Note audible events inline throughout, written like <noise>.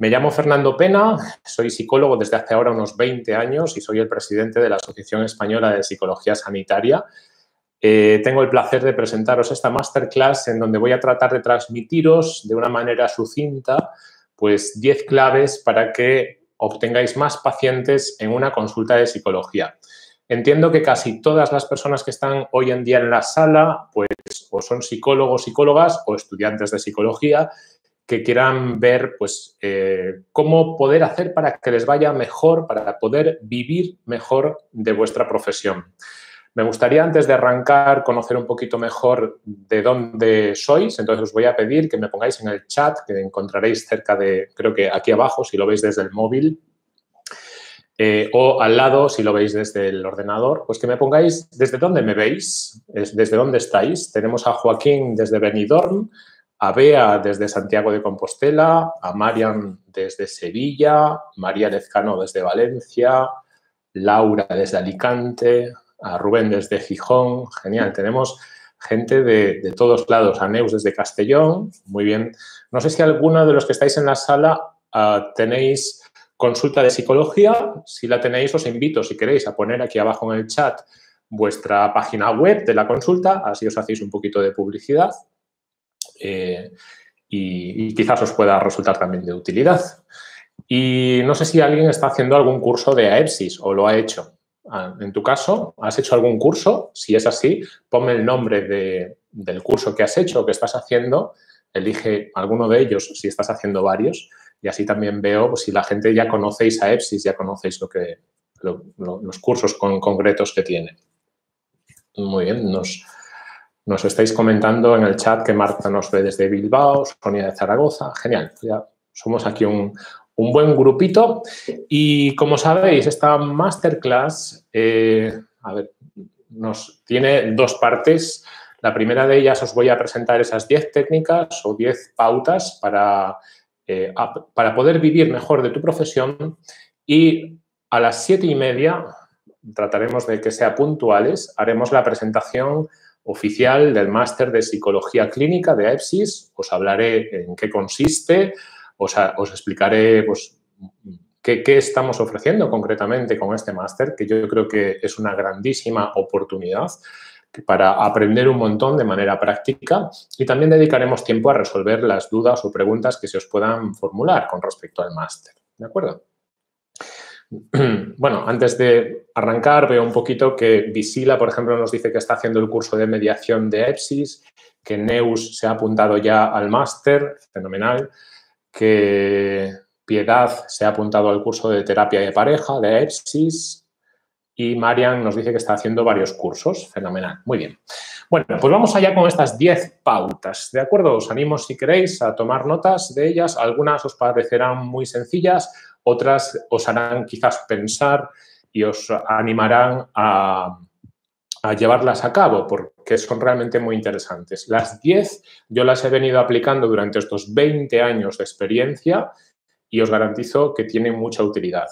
Me llamo Fernando Pena, soy psicólogo desde hace ahora unos 20 años y soy el presidente de la Asociación Española de Psicología Sanitaria. Eh, tengo el placer de presentaros esta masterclass en donde voy a tratar de transmitiros de una manera sucinta pues 10 claves para que obtengáis más pacientes en una consulta de psicología. Entiendo que casi todas las personas que están hoy en día en la sala, pues o son psicólogos, psicólogas o estudiantes de psicología que quieran ver pues, eh, cómo poder hacer para que les vaya mejor, para poder vivir mejor de vuestra profesión. Me gustaría antes de arrancar conocer un poquito mejor de dónde sois, entonces os voy a pedir que me pongáis en el chat que encontraréis cerca de, creo que aquí abajo, si lo veis desde el móvil, eh, o al lado, si lo veis desde el ordenador, pues que me pongáis desde dónde me veis, desde dónde estáis. Tenemos a Joaquín desde Benidorm, a Bea desde Santiago de Compostela, a Marian desde Sevilla, María Lezcano desde Valencia, Laura desde Alicante, a Rubén desde Gijón. Genial, tenemos gente de, todos lados, a Neus desde Castellón, muy bien. No sé si alguno de los que estáis en la sala ah, tenéis consulta de psicología. Si la tenéis, os invito, si queréis, a poner aquí abajo en el chat vuestra página web de la consulta, así os hacéis un poquito de publicidad. Eh, y, quizás os pueda resultar también de utilidad. Y no sé si alguien está haciendo algún curso de AEPSIS o lo ha hecho. Ah, en tu caso, ¿has hecho algún curso? Si es así, ponme el nombre del curso que has hecho o que estás haciendo, elige alguno de ellos si estás haciendo varios y así también veo si la gente ya conocéis a EPSIS, ya conocéis lo que, los cursos concretos que tiene. Muy bien, nos, nos estáis comentando en el chat que Marta nos ve desde Bilbao, Sonia de Zaragoza. Genial, ya somos aquí un, buen grupito. Y como sabéis, esta masterclass eh, nos tiene dos partes. La primera de ellas os voy a presentar esas 10 técnicas o 10 pautas para, eh, para poder vivir mejor de tu profesión. Y a las siete y media trataremos de que sea puntuales. Haremos la presentación oficial del máster de Psicología Clínica de EPSIS. Os hablaré en qué consiste, os, explicaré pues, qué, estamos ofreciendo concretamente con este máster, que yo creo que es una grandísima oportunidad para aprender un montón de manera práctica y también dedicaremos tiempo a resolver las dudas o preguntas que se os puedan formular con respecto al máster. ¿De acuerdo? <clears throat> Bueno, antes de arrancar, veo un poquito que Visila, por ejemplo, nos dice que está haciendo el curso de mediación de EPSIS, que Neus se ha apuntado ya al máster, fenomenal, que Piedad se ha apuntado al curso de terapia de pareja de EPSIS y Marian nos dice que está haciendo varios cursos, fenomenal, muy bien. Bueno, pues vamos allá con estas 10 pautas, ¿de acuerdo? Os animo, si queréis, a tomar notas de ellas. Algunas os parecerán muy sencillas, otras os harán quizás pensar y os animarán a, llevarlas a cabo porque son realmente muy interesantes. Las 10 yo las he venido aplicando durante estos 20 años de experiencia y os garantizo que tienen mucha utilidad.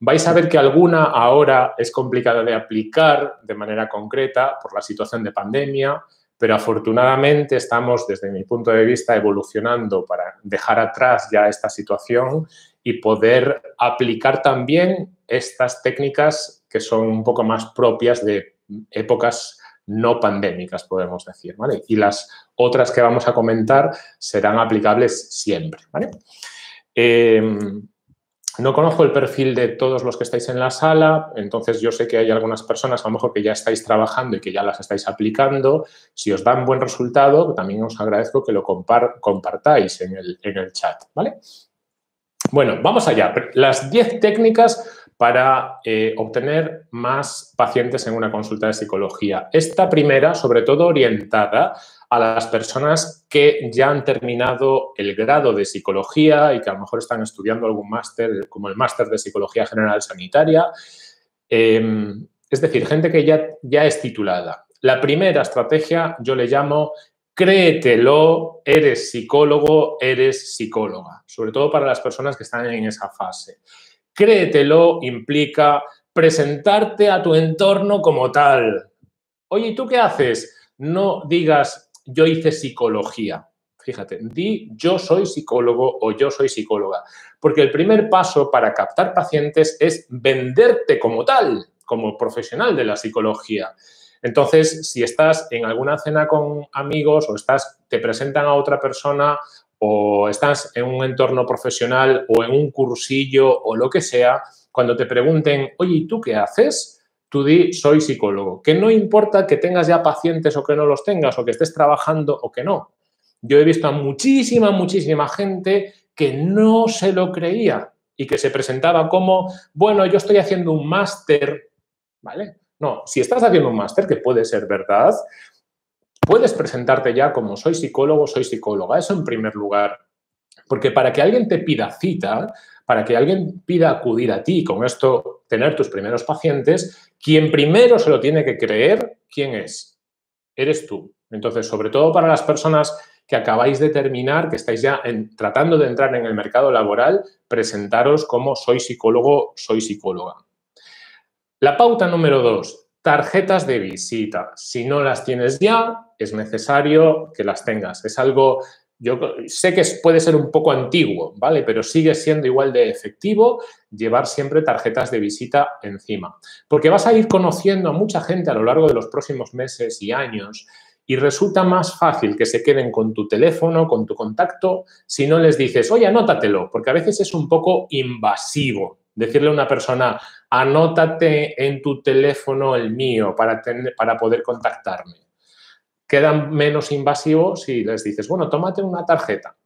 Vais a ver que alguna ahora es complicada de aplicar de manera concreta por la situación de pandemia, pero afortunadamente estamos, desde mi punto de vista, evolucionando para dejar atrás ya esta situación y poder aplicar también estas técnicas que son un poco más propias de épocas no pandémicas, podemos decir, ¿vale? Y las otras que vamos a comentar serán aplicables siempre, ¿vale? Em, no conozco el perfil de todos los que estáis en la sala, entonces yo sé que hay algunas personas a lo mejor que ya estáis trabajando y que ya las estáis aplicando. Si os dan buen resultado, también os agradezco que lo compartáis en el, en el chat, ¿vale? Bueno, vamos allá. Las 10 técnicas para eh, obtener más pacientes en una consulta de psicología. Esta primera, sobre todo orientada a las personas que ya han terminado el grado de psicología y que a lo mejor están estudiando algún máster, como el máster de psicología general sanitaria. Em, es decir, gente que ya, ya es titulada. La primera estrategia yo le llamo créetelo, eres psicólogo, eres psicóloga, sobre todo para las personas que están en esa fase. Créetelo implica presentarte a tu entorno como tal. Oye, ¿y tú qué haces? No digas, yo hice psicología. Fíjate, di yo soy psicólogo o yo soy psicóloga, porque el primer paso para captar pacientes es venderte como tal, como profesional de la psicología. Entonces, si estás en alguna cena con amigos o estás, te presentan a otra persona o estás en un entorno profesional o en un cursillo o lo que sea, cuando te pregunten, oye, ¿y tú qué haces? Tú di, soy psicólogo. Que no importa que tengas ya pacientes o que no los tengas o que estés trabajando o que no. Yo he visto a muchísima, muchísima gente que no se lo creía y que se presentaba como, bueno, yo estoy haciendo un máster, ¿vale? No, si estás haciendo un máster, que puede ser verdad, puedes presentarte ya como soy psicólogo, soy psicóloga. Eso en primer lugar. Porque para que alguien te pida cita, para que alguien pida acudir a ti, con esto tener tus primeros pacientes, quien primero se lo tiene que creer, ¿quién es? Eres tú. Entonces, sobre todo para las personas que acabáis de terminar, que estáis ya tratando de entrar en el mercado laboral, presentaros como soy psicólogo, soy psicóloga. La pauta número dos, tarjetas de visita. Si no las tienes ya, es necesario que las tengas. Es algo, yo sé que puede ser un poco antiguo, ¿vale? Pero sigue siendo igual de efectivo llevar siempre tarjetas de visita encima. Porque vas a ir conociendo a mucha gente a lo largo de los próximos meses y años y resulta más fácil que se queden con tu teléfono, con tu contacto, si no les dices, oye, anótatelo, porque a veces es un poco invasivo decirle a una persona, anótate en tu teléfono el mío para, poder contactarme. Queda menos invasivo si les dices, bueno, tómate una tarjeta.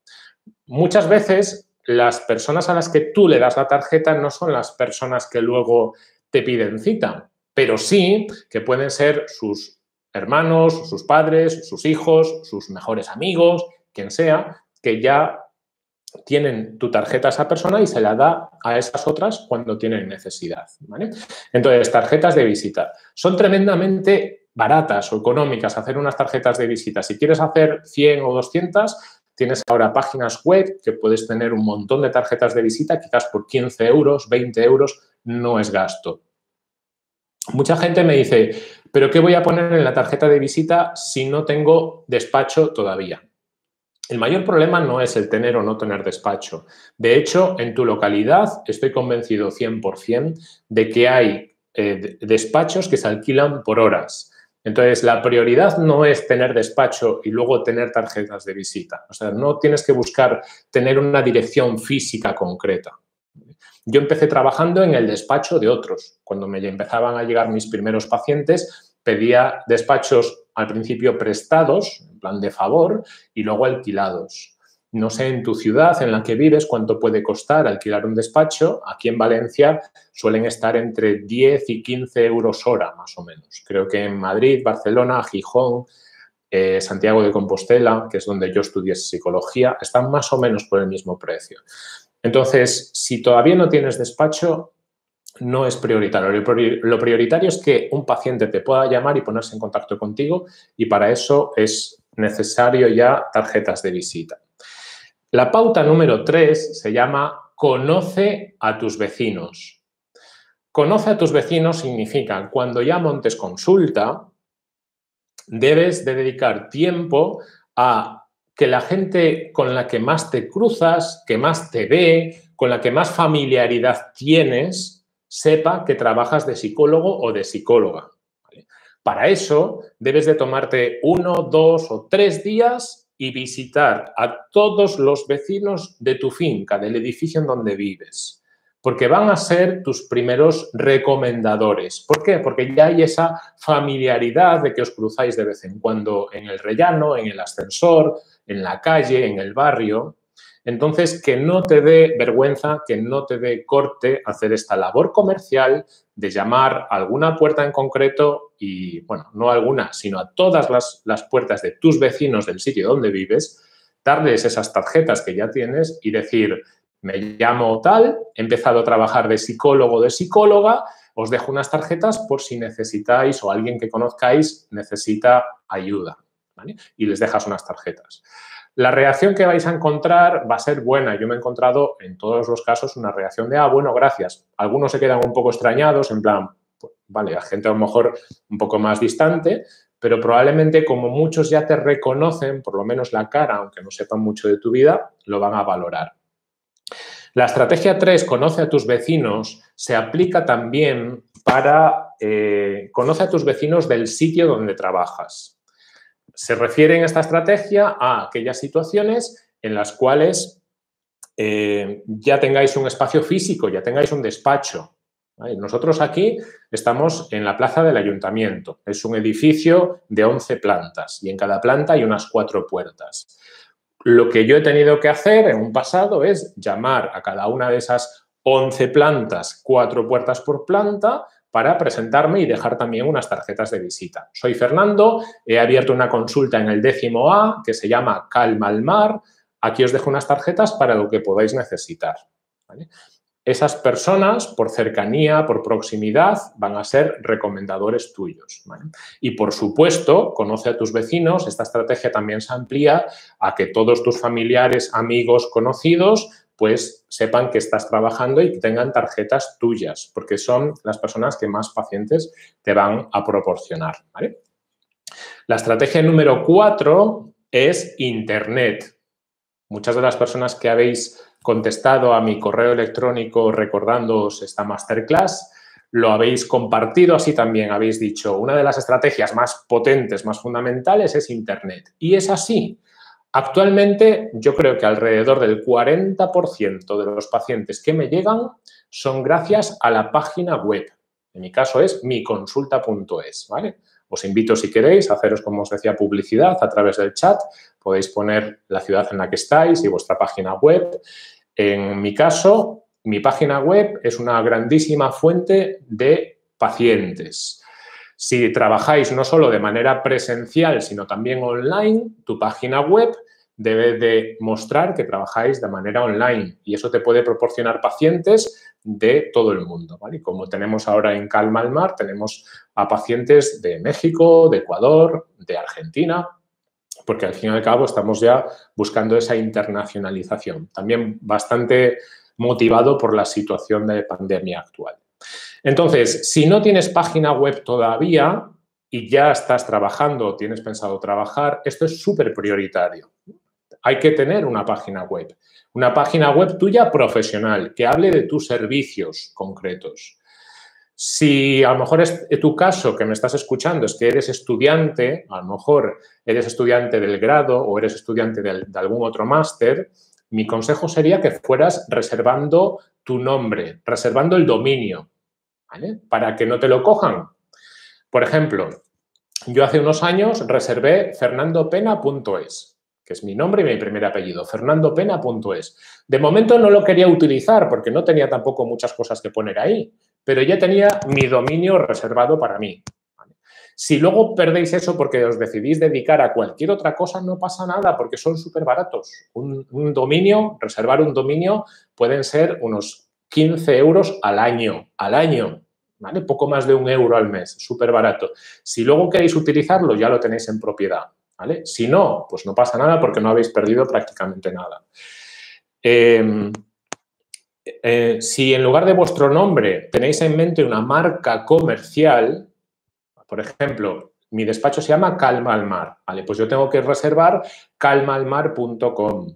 Muchas veces las personas a las que tú le das la tarjeta no son las personas que luego te piden cita, pero sí que pueden ser sus hermanos, sus padres, sus hijos, sus mejores amigos, quien sea, que ya tienen tu tarjeta a esa persona y se la da a esas otras cuando tienen necesidad. Entonces, tarjetas de visita. Son tremendamente baratas o económicas hacer unas tarjetas de visita. Si quieres hacer 100 o 200, tienes ahora páginas web que puedes tener un montón de tarjetas de visita, quizás por 15 euros, 20 euros, no es gasto. Mucha gente me dice, pero ¿qué voy a poner en la tarjeta de visita si no tengo despacho todavía? El mayor problema no es el tener o no tener despacho. De hecho, en tu localidad estoy convencido 100% de que hay eh, despachos que se alquilan por horas. Entonces, la prioridad no es tener despacho y luego tener tarjetas de visita. O sea, no tienes que buscar tener una dirección física concreta. Yo empecé trabajando en el despacho de otros. Cuando me empezaban a llegar mis primeros pacientes, pedía despachos al principio prestados, en plan de favor, y luego alquilados. No sé en tu ciudad en la que vives cuánto puede costar alquilar un despacho. Aquí en Valencia suelen estar entre 10 y 15 euros hora, más o menos. Creo que en Madrid, Barcelona, Gijón, eh, Santiago de Compostela, que es donde yo estudié psicología, están más o menos por el mismo precio. Entonces, si todavía no tienes despacho, no es prioritario. Lo prioritario es que un paciente te pueda llamar y ponerse en contacto contigo y para eso es necesario ya tarjetas de visita. La pauta número tres se llama conoce a tus vecinos. Conoce a tus vecinos significa cuando ya montes consulta, debes de dedicar tiempo a que la gente con la que más te cruzas, que más te ve, con la que más familiaridad tienes, sepa que trabajas de psicólogo o de psicóloga. Para eso debes de tomarte uno, dos o tres días y visitar a todos los vecinos de tu finca, del edificio en donde vives, porque van a ser tus primeros recomendadores. ¿Por qué? Porque ya hay esa familiaridad de que os cruzáis de vez en cuando en el rellano, en el ascensor, en la calle, en el barrio. Entonces, que no te dé vergüenza, que no te dé corte hacer esta labor comercial de llamar a alguna puerta en concreto y, bueno, no alguna, sino a todas las, las puertas de tus vecinos del sitio donde vives, darles esas tarjetas que ya tienes y decir, me llamo tal, he empezado a trabajar de psicólogo o de psicóloga, os dejo unas tarjetas por si necesitáis o alguien que conozcáis necesita ayuda. Y les dejas unas tarjetas. La reacción que vais a encontrar va a ser buena. Yo me he encontrado en todos los casos una reacción de, ah, bueno, gracias. Algunos se quedan un poco extrañados, en plan, pues, vale, la gente a lo mejor un poco más distante, pero probablemente como muchos ya te reconocen, por lo menos la cara, aunque no sepan mucho de tu vida, lo van a valorar. La estrategia 3, conoce a tus vecinos, se aplica también para eh, conoce a tus vecinos del sitio donde trabajas. Se refiere en esta estrategia a aquellas situaciones en las cuales eh, ya tengáis un espacio físico, ya tengáis un despacho, nosotros aquí estamos en la plaza del ayuntamiento. Es un edificio de 11 plantas y en cada planta hay unas cuatro puertas. Lo que yo he tenido que hacer en un pasado es llamar a cada una de esas 11 plantas, cuatro puertas por planta, para presentarme y dejar también unas tarjetas de visita. Soy Fernando, he abierto una consulta en el décimo A que se llama Calma al Mar. Aquí os dejo unas tarjetas para lo que podáis necesitar esas personas, por cercanía, por proximidad, van a ser recomendadores tuyos. Y, por supuesto, conoce a tus vecinos. Esta estrategia también se amplía a que todos tus familiares, amigos, conocidos, pues sepan que estás trabajando y que tengan tarjetas tuyas, porque son las personas que más pacientes te van a proporcionar. La estrategia número cuatro es Internet. Muchas de las personas que habéis contestado a mi correo electrónico recordándoos esta masterclass, lo habéis compartido así también, habéis dicho, una de las estrategias más potentes, más fundamentales es Internet. Y es así. Actualmente yo creo que alrededor del 40% de los pacientes que me llegan son gracias a la página web. En mi caso es miconsulta.es, ¿vale? Os invito, si queréis, a haceros, como os decía, publicidad a través del chat. Podéis poner la ciudad en la que estáis y vuestra página web en mi caso, mi página web es una grandísima fuente de pacientes. Si trabajáis no solo de manera presencial, sino también online, tu página web debe de mostrar que trabajáis de manera online y eso te puede proporcionar pacientes de todo el mundo. como tenemos ahora en Calma al Mar, tenemos a pacientes de México, de Ecuador, de Argentina, porque al fin y al cabo estamos ya buscando esa internacionalización, también bastante motivado por la situación de pandemia actual. Entonces, si no tienes página web todavía y ya estás trabajando o tienes pensado trabajar, esto es súper prioritario. Hay que tener una página web, una página web tuya profesional que hable de tus servicios concretos. Si a lo mejor es tu caso que me estás escuchando es que eres estudiante, a lo mejor eres estudiante del grado o eres estudiante de, algún otro máster, mi consejo sería que fueras reservando tu nombre, reservando el dominio, ¿vale? Para que no te lo cojan. Por ejemplo, yo hace unos años reservé fernandopena.es, que es mi nombre y mi primer apellido, fernandopena.es. De momento no lo quería utilizar porque no tenía tampoco muchas cosas que poner ahí, pero ya tenía mi dominio reservado para mí. Si luego perdéis eso porque os decidís dedicar a cualquier otra cosa, no pasa nada porque son súper baratos. Un, dominio, reservar un dominio, pueden ser unos 15 euros al año, al año, ¿vale? Poco más de un euro al mes, súper barato. Si luego queréis utilizarlo, ya lo tenéis en propiedad, ¿vale? Si no, pues no pasa nada porque no habéis perdido prácticamente nada. Eh, eh, si en lugar de vuestro nombre tenéis en mente una marca comercial, por ejemplo, mi despacho se llama Calma al Mar, ¿vale? Pues yo tengo que reservar calmaalmar.com,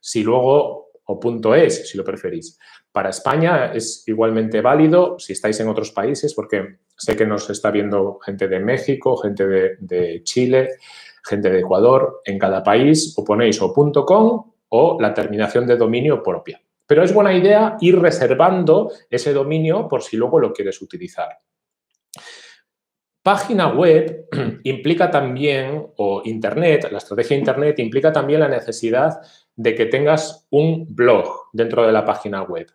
Si luego, o .es, si lo preferís. Para España es igualmente válido si estáis en otros países, porque sé que nos está viendo gente de México, gente de Chile, gente de Ecuador. En cada país o ponéis o .com o la terminación de dominio propia. Pero es buena idea ir reservando ese dominio por si luego lo quieres utilizar. Página web <clears throat> implica también, o Internet, la estrategia Internet implica también la necesidad de que tengas un blog dentro de la página web.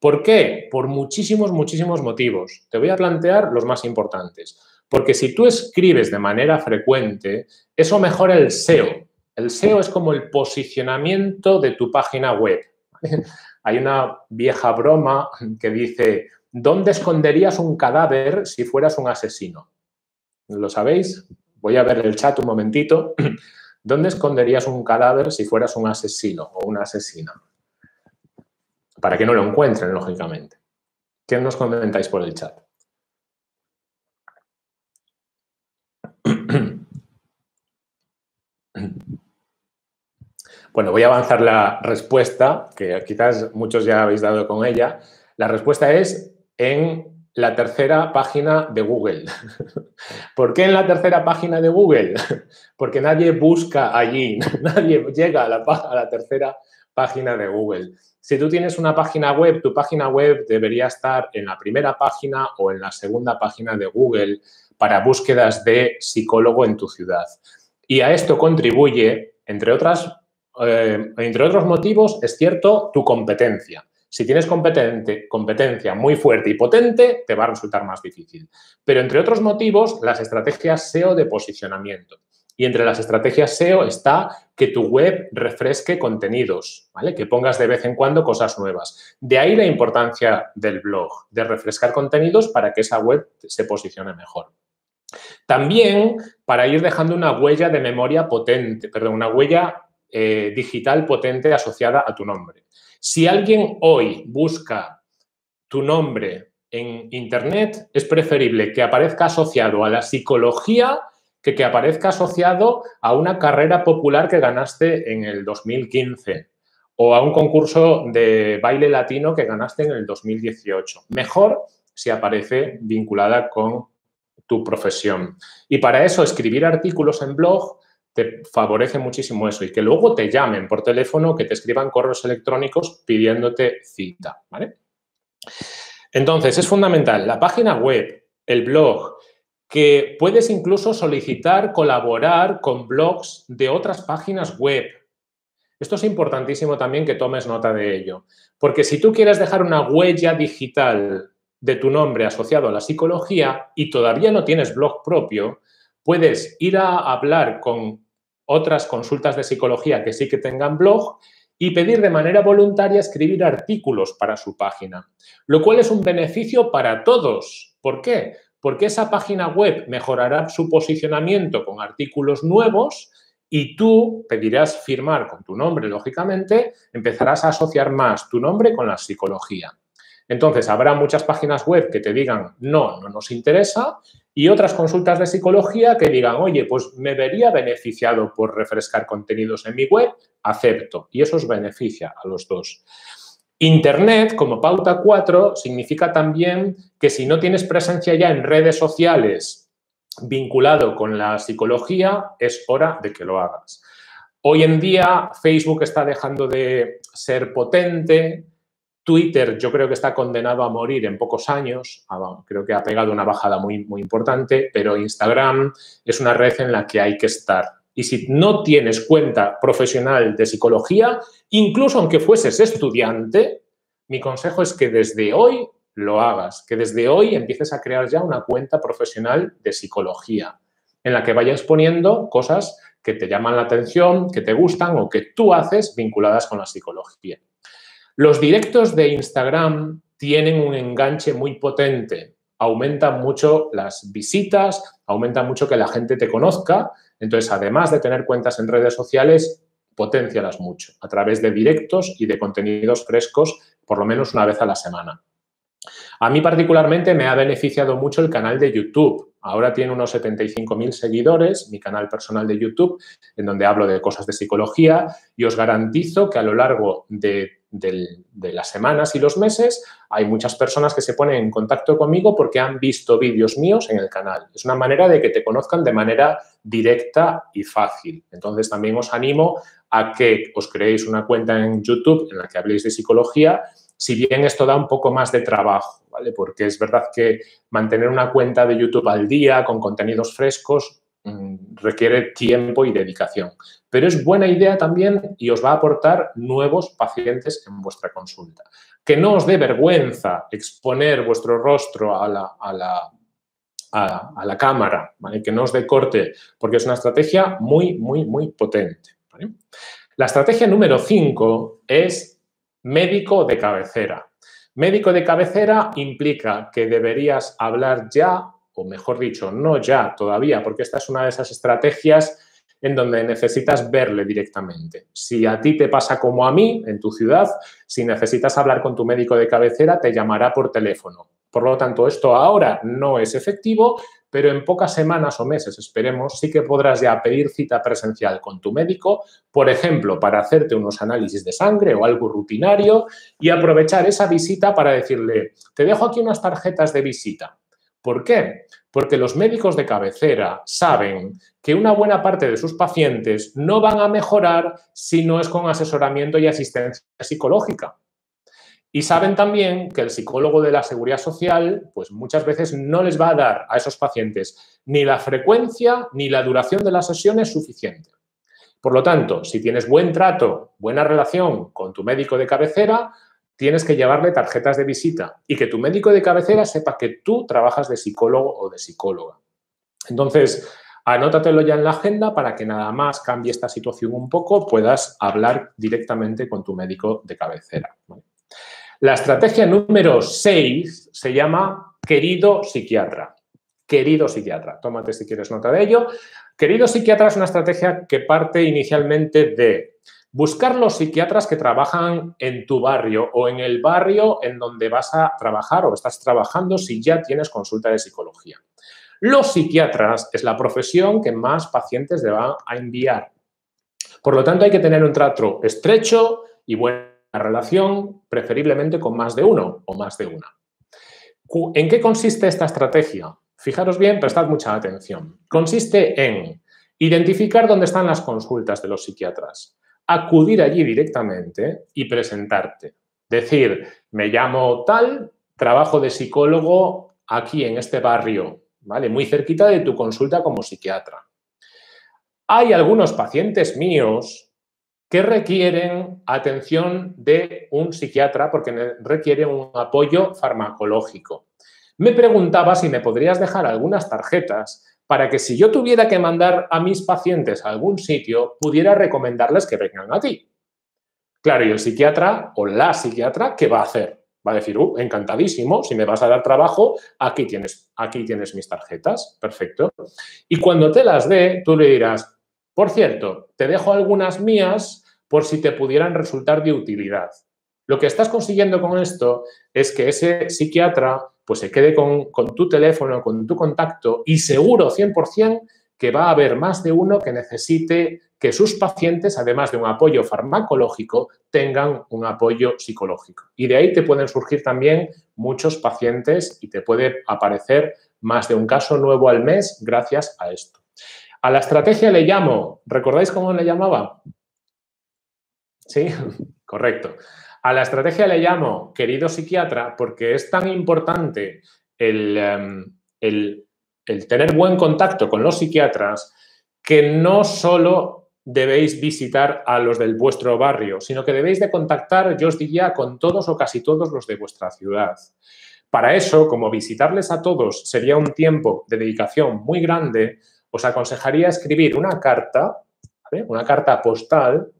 ¿Por qué? Por muchísimos, muchísimos motivos. Te voy a plantear los más importantes. Porque si tú escribes de manera frecuente, eso mejora el SEO. El SEO es como el posicionamiento de tu página web. <laughs> Hay una vieja broma que dice, ¿dónde esconderías un cadáver si fueras un asesino? ¿Lo sabéis? Voy a ver el chat un momentito. <clears throat> ¿Dónde esconderías un cadáver si fueras un asesino o una asesina? Para que no lo encuentren, lógicamente. ¿Qué nos comentáis por el chat? Bueno, voy a avanzar la respuesta, que quizás muchos ya habéis dado con ella. La respuesta es en la tercera página de Google. <laughs> ¿Por qué en la tercera página de Google? <laughs> Porque nadie busca allí, <laughs> nadie llega a la, tercera página de Google. Si tú tienes una página web, tu página web debería estar en la primera página o en la segunda página de Google para búsquedas de psicólogo en tu ciudad. Y a esto contribuye, entre, otras, eh, entre otros motivos, es cierto, tu competencia. Si tienes competencia muy fuerte y potente, te va a resultar más difícil. Pero entre otros motivos, las estrategias SEO de posicionamiento. Y entre las estrategias SEO está que tu web refresque contenidos, ¿vale? Que pongas de vez en cuando cosas nuevas. De ahí la importancia del blog, de refrescar contenidos para que esa web se posicione mejor. También para ir dejando una huella de memoria potente, perdón, una huella eh, digital potente asociada a tu nombre. Si alguien hoy busca tu nombre en Internet, es preferible que aparezca asociado a la psicología que que aparezca asociado a una carrera popular que ganaste en el 2015 o a un concurso de baile latino que ganaste en el 2018. Mejor si aparece vinculada con tu profesión. Y para eso, escribir artículos en blog te favorece muchísimo eso y que luego te llamen por teléfono, que te escriban correos electrónicos pidiéndote cita, ¿vale? Entonces, es fundamental la página web, el blog, que puedes incluso solicitar colaborar con blogs de otras páginas web. Esto es importantísimo también que tomes nota de ello, porque si tú quieres dejar una huella digital de tu nombre asociado a la psicología y todavía no tienes blog propio, puedes ir a hablar con otras consultas de psicología que sí que tengan blog y pedir de manera voluntaria escribir artículos para su página, lo cual es un beneficio para todos. ¿Por qué? porque esa página web mejorará su posicionamiento con artículos nuevos y tú pedirás firmar con tu nombre, lógicamente, empezarás a asociar más tu nombre con la psicología. Entonces, habrá muchas páginas web que te digan, no, no nos interesa, y otras consultas de psicología que digan, oye, pues me vería beneficiado por refrescar contenidos en mi web, acepto. Y eso os beneficia a los dos. Internet, como pauta 4, significa también que si no tienes presencia ya en redes sociales vinculado con la psicología, es hora de que lo hagas. Hoy en día Facebook está dejando de ser potente, Twitter yo creo que está condenado a morir en pocos años, creo que ha pegado una bajada muy, muy importante, pero Instagram es una red en la que hay que estar. Y si no tienes cuenta profesional de psicología, incluso aunque fueses estudiante, mi consejo es que desde hoy lo hagas, que desde hoy empieces a crear ya una cuenta profesional de psicología, en la que vayas poniendo cosas que te llaman la atención, que te gustan o que tú haces vinculadas con la psicología. Los directos de Instagram tienen un enganche muy potente, aumentan mucho las visitas, aumentan mucho que la gente te conozca entonces, además de tener cuentas en redes sociales, potencialas mucho a través de directos y de contenidos frescos por lo menos una vez a la semana. A mí particularmente me ha beneficiado mucho el canal de YouTube. Ahora tiene unos 75.000 seguidores, mi canal personal de YouTube, en donde hablo de cosas de psicología y os garantizo que a lo largo de de, las semanas y los meses, hay muchas personas que se ponen en contacto conmigo porque han visto vídeos míos en el canal. Es una manera de que te conozcan de manera directa y fácil. Entonces, también os animo a que os creéis una cuenta en YouTube en la que habléis de psicología, si bien esto da un poco más de trabajo, ¿vale? Porque es verdad que mantener una cuenta de YouTube al día con contenidos frescos requiere tiempo y dedicación. Pero es buena idea también y os va a aportar nuevos pacientes en vuestra consulta. Que no os dé vergüenza exponer vuestro rostro a la, a la, a, la cámara, que no os dé corte, porque es una estrategia muy, muy, muy potente. La estrategia número 5 es médico de cabecera. Médico de cabecera implica que deberías hablar ya o mejor dicho, no ya todavía, porque esta es una de esas estrategias en donde necesitas verle directamente. Si a ti te pasa como a mí en tu ciudad, si necesitas hablar con tu médico de cabecera, te llamará por teléfono. Por lo tanto, esto ahora no es efectivo, pero en pocas semanas o meses, esperemos, sí que podrás ya pedir cita presencial con tu médico, por ejemplo, para hacerte unos análisis de sangre o algo rutinario y aprovechar esa visita para decirle, te dejo aquí unas tarjetas de visita. ¿Por qué? Porque los médicos de cabecera saben que una buena parte de sus pacientes no van a mejorar si no es con asesoramiento y asistencia psicológica. Y saben también que el psicólogo de la seguridad social, pues muchas veces no les va a dar a esos pacientes ni la frecuencia ni la duración de las sesiones suficiente. Por lo tanto, si tienes buen trato, buena relación con tu médico de cabecera, tienes que llevarle tarjetas de visita y que tu médico de cabecera sepa que tú trabajas de psicólogo o de psicóloga. Entonces, anótatelo ya en la agenda para que nada más cambie esta situación un poco, puedas hablar directamente con tu médico de cabecera. La estrategia número 6 se llama querido psiquiatra. Querido psiquiatra, tómate si quieres nota de ello. Querido psiquiatra es una estrategia que parte inicialmente de buscar los psiquiatras que trabajan en tu barrio o en el barrio en donde vas a trabajar o estás trabajando si ya tienes consulta de psicología. Los psiquiatras es la profesión que más pacientes le van a enviar. Por lo tanto, hay que tener un trato estrecho y buena relación, preferiblemente con más de uno o más de una. ¿En qué consiste esta estrategia? Fijaros bien, prestad mucha atención. Consiste en identificar dónde están las consultas de los psiquiatras, acudir allí directamente y presentarte. Decir, me llamo tal, trabajo de psicólogo aquí en este barrio, ¿vale? Muy cerquita de tu consulta como psiquiatra. Hay algunos pacientes míos que requieren atención de un psiquiatra porque requieren un apoyo farmacológico. Me preguntaba si me podrías dejar algunas tarjetas para que si yo tuviera que mandar a mis pacientes a algún sitio, pudiera recomendarles que vengan a ti. Claro, y el psiquiatra o la psiquiatra, ¿qué va a hacer? Va a decir, uh, encantadísimo, si me vas a dar trabajo, aquí tienes, aquí tienes mis tarjetas, perfecto. Y cuando te las dé, tú le dirás, por cierto, te dejo algunas mías por si te pudieran resultar de utilidad. Lo que estás consiguiendo con esto es que ese psiquiatra pues se quede con, tu teléfono, con tu contacto y seguro 100% que va a haber más de uno que necesite que sus pacientes, además de un apoyo farmacológico, tengan un apoyo psicológico. Y de ahí te pueden surgir también muchos pacientes y te puede aparecer más de un caso nuevo al mes gracias a esto. A la estrategia le llamo, ¿recordáis cómo le llamaba? Sí, <laughs> correcto. A la estrategia le llamo querido psiquiatra porque es tan importante em, el, tener buen contacto con los psiquiatras que no solo debéis visitar a los del vuestro barrio, sino que debéis de contactar, yo os diría, con todos o casi todos los de vuestra ciudad. Para eso, como visitarles a todos sería un tiempo de dedicación muy grande, os aconsejaría escribir una carta, una carta postal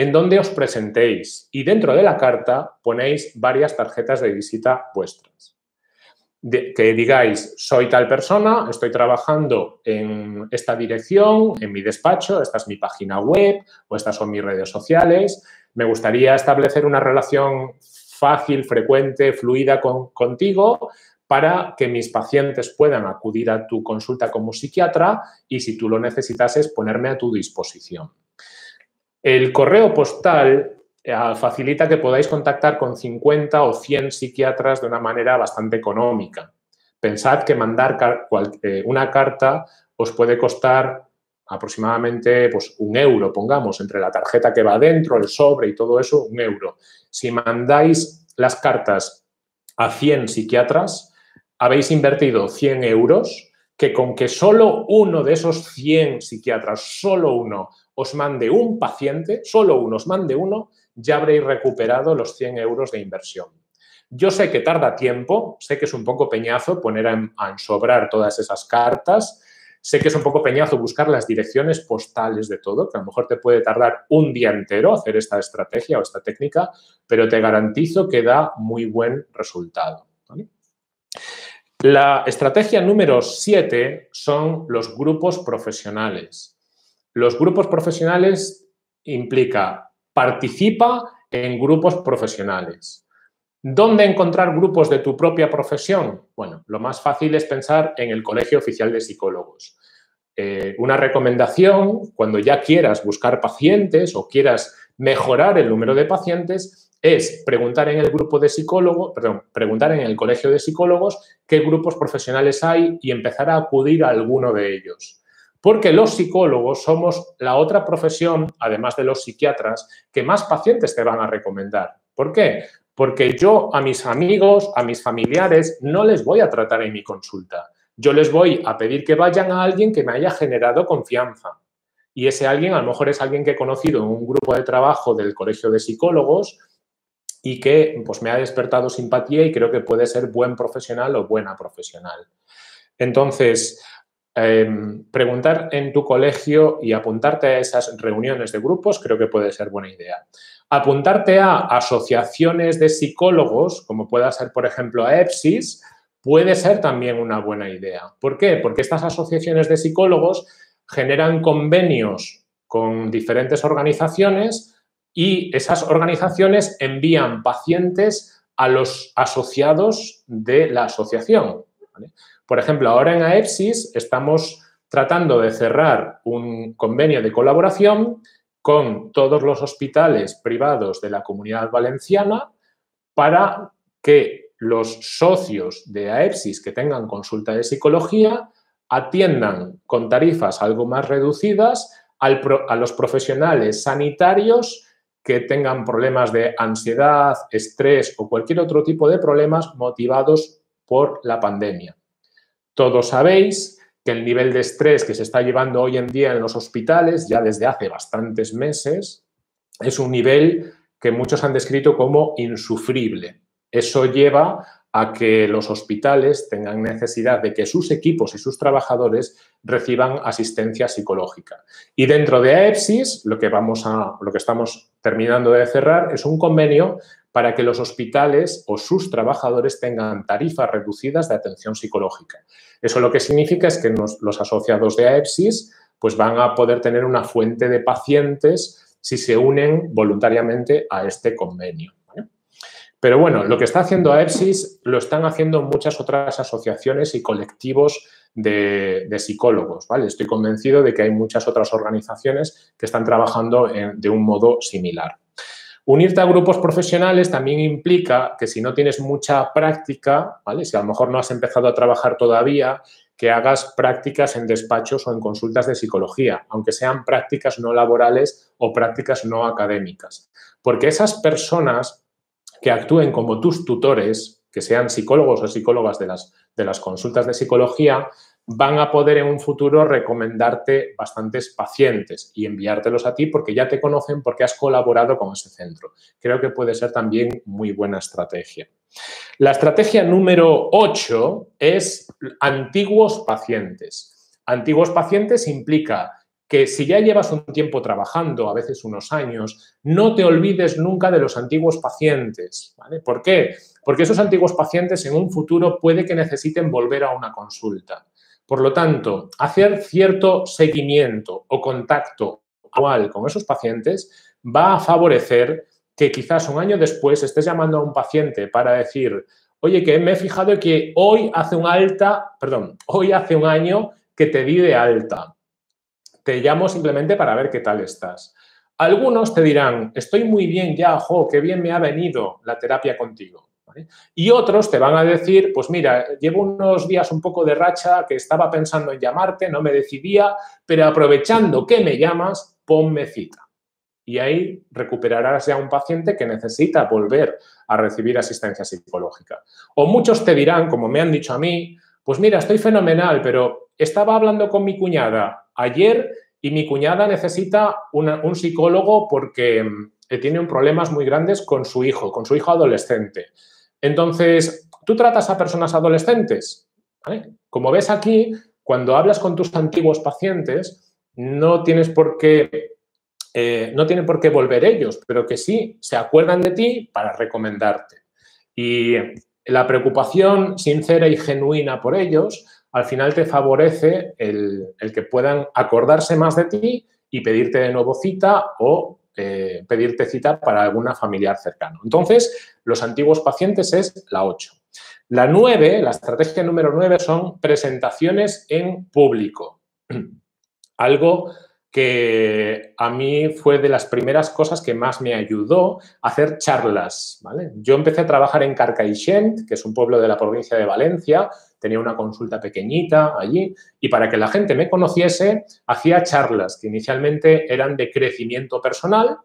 en donde os presentéis y dentro de la carta ponéis varias tarjetas de visita vuestras. que digáis, soy tal persona, estoy trabajando en esta dirección, en mi despacho, esta es mi página web o estas son mis redes sociales. Me gustaría establecer una relación fácil, frecuente, fluida contigo para que mis pacientes puedan acudir a tu consulta como psiquiatra y si tú lo necesitases, ponerme a tu disposición. El correo postal eh, facilita que podáis contactar con 50 o 100 psiquiatras de una manera bastante económica. Pensad que mandar eh, una carta os puede costar aproximadamente pues, un euro, pongamos, entre la tarjeta que va adentro, el sobre y todo eso, un euro. Si mandáis las cartas a 100 psiquiatras, habéis invertido 100 euros, que con que solo uno de esos 100 psiquiatras, solo uno, os mande un paciente, solo uno os mande uno, ya habréis recuperado los 100 euros de inversión. Yo sé que tarda tiempo, sé que es un poco peñazo poner a, ensobrar todas esas cartas, sé que es un poco peñazo buscar las direcciones postales de todo, que a lo mejor te puede tardar un día entero hacer esta estrategia o esta técnica, pero te garantizo que da muy buen resultado. La estrategia número 7 son los grupos profesionales. Los grupos profesionales implica participa en grupos profesionales. ¿Dónde encontrar grupos de tu propia profesión? Bueno, lo más fácil es pensar en el Colegio Oficial de Psicólogos. Eh, una recomendación, cuando ya quieras buscar pacientes o quieras mejorar el número de pacientes, es preguntar en el grupo de psicólogos, perdón, preguntar en el colegio de psicólogos qué grupos profesionales hay y empezar a acudir a alguno de ellos. Porque los psicólogos somos la otra profesión, además de los psiquiatras, que más pacientes te van a recomendar. ¿Por qué? Porque yo a mis amigos, a mis familiares, no les voy a tratar en mi consulta. Yo les voy a pedir que vayan a alguien que me haya generado confianza. Y ese alguien a lo mejor es alguien que he conocido en un grupo de trabajo del colegio de psicólogos y que pues, me ha despertado simpatía y creo que puede ser buen profesional o buena profesional. Entonces, em, preguntar en tu colegio y apuntarte a esas reuniones de grupos creo que puede ser buena idea. Apuntarte a asociaciones de psicólogos, como pueda ser, por ejemplo, a EPSIS, puede ser también una buena idea. ¿Por qué? Porque estas asociaciones de psicólogos generan convenios con diferentes organizaciones y esas organizaciones envían pacientes a los asociados de la asociación. Por ejemplo, ahora en AEPSIS estamos tratando de cerrar un convenio de colaboración con todos los hospitales privados de la comunidad valenciana para que los socios de AEPSIS que tengan consulta de psicología atiendan con tarifas algo más reducidas a los profesionales sanitarios que tengan problemas de ansiedad, estrés o cualquier otro tipo de problemas motivados por la pandemia. Todos sabéis que el nivel de estrés que se está llevando hoy en día en los hospitales, ya desde hace bastantes meses, es un nivel que muchos han descrito como insufrible. Eso lleva a que los hospitales tengan necesidad de que sus equipos y sus trabajadores reciban asistencia psicológica. Y dentro de AEPSIS, lo que, vamos a, lo que estamos terminando de cerrar es un convenio para que los hospitales o sus trabajadores tengan tarifas reducidas de atención psicológica. Eso lo que significa es que los asociados de AEPSIS pues van a poder tener una fuente de pacientes si se unen voluntariamente a este convenio. Pero bueno, lo que está haciendo AEPSIS lo están haciendo muchas otras asociaciones y colectivos de, psicólogos. ¿vale? Estoy convencido de que hay muchas otras organizaciones que están trabajando de un modo similar. Unirte a grupos profesionales también implica que si no tienes mucha práctica, ¿vale? si a lo mejor no has empezado a trabajar todavía, que hagas prácticas en despachos o en consultas de psicología, aunque sean prácticas no laborales o prácticas no académicas. Porque esas personas que actúen como tus tutores, que sean psicólogos o psicólogas de las, de las consultas de psicología, van a poder en un futuro recomendarte bastantes pacientes y enviártelos a ti porque ya te conocen porque has colaborado con ese centro. Creo que puede ser también muy buena estrategia. La estrategia número 8 es antiguos pacientes. Antiguos pacientes implica que si ya llevas un tiempo trabajando, a veces unos años, no te olvides nunca de los antiguos pacientes. ¿Por qué? Porque esos antiguos pacientes en un futuro puede que necesiten volver a una consulta. Por lo tanto, hacer cierto seguimiento o contacto actual con esos pacientes va a favorecer que quizás un año después estés llamando a un paciente para decir, oye, que me he fijado que hoy hace un alta, perdón, hoy hace un año que te di de alta te llamo simplemente para ver qué tal estás. Algunos te dirán, estoy muy bien ya, jo, qué bien me ha venido la terapia contigo. Y otros te van a decir, pues mira, llevo unos días un poco de racha que estaba pensando en llamarte, no me decidía, pero aprovechando que me llamas, ponme cita. Y ahí recuperarás ya un paciente que necesita volver a recibir asistencia psicológica. O muchos te dirán, como me han dicho a mí, pues mira, estoy fenomenal, pero estaba hablando con mi cuñada ayer y mi cuñada necesita un psicólogo porque mm, tiene problemas muy grandes con su hijo, con su hijo adolescente. Entonces, ¿tú tratas a personas adolescentes? Como ves aquí, cuando hablas con tus antiguos pacientes, no tienes por qué, eh, no tienen por qué volver ellos, pero que sí se acuerdan de ti para recomendarte. Y la preocupación sincera y genuina por ellos al final te favorece el, que puedan acordarse más de ti y pedirte de nuevo cita o eh, pedirte cita para alguna familiar cercano. Entonces, los antiguos pacientes es la 8. La 9, la estrategia número 9 son presentaciones en público. <clears throat> Algo que a mí fue de las primeras cosas que más me ayudó a hacer charlas. Yo empecé a trabajar en Carcaixent, que es un pueblo de la provincia de Valencia, tenía una consulta pequeñita allí y para que la gente me conociese hacía charlas que inicialmente eran de crecimiento personal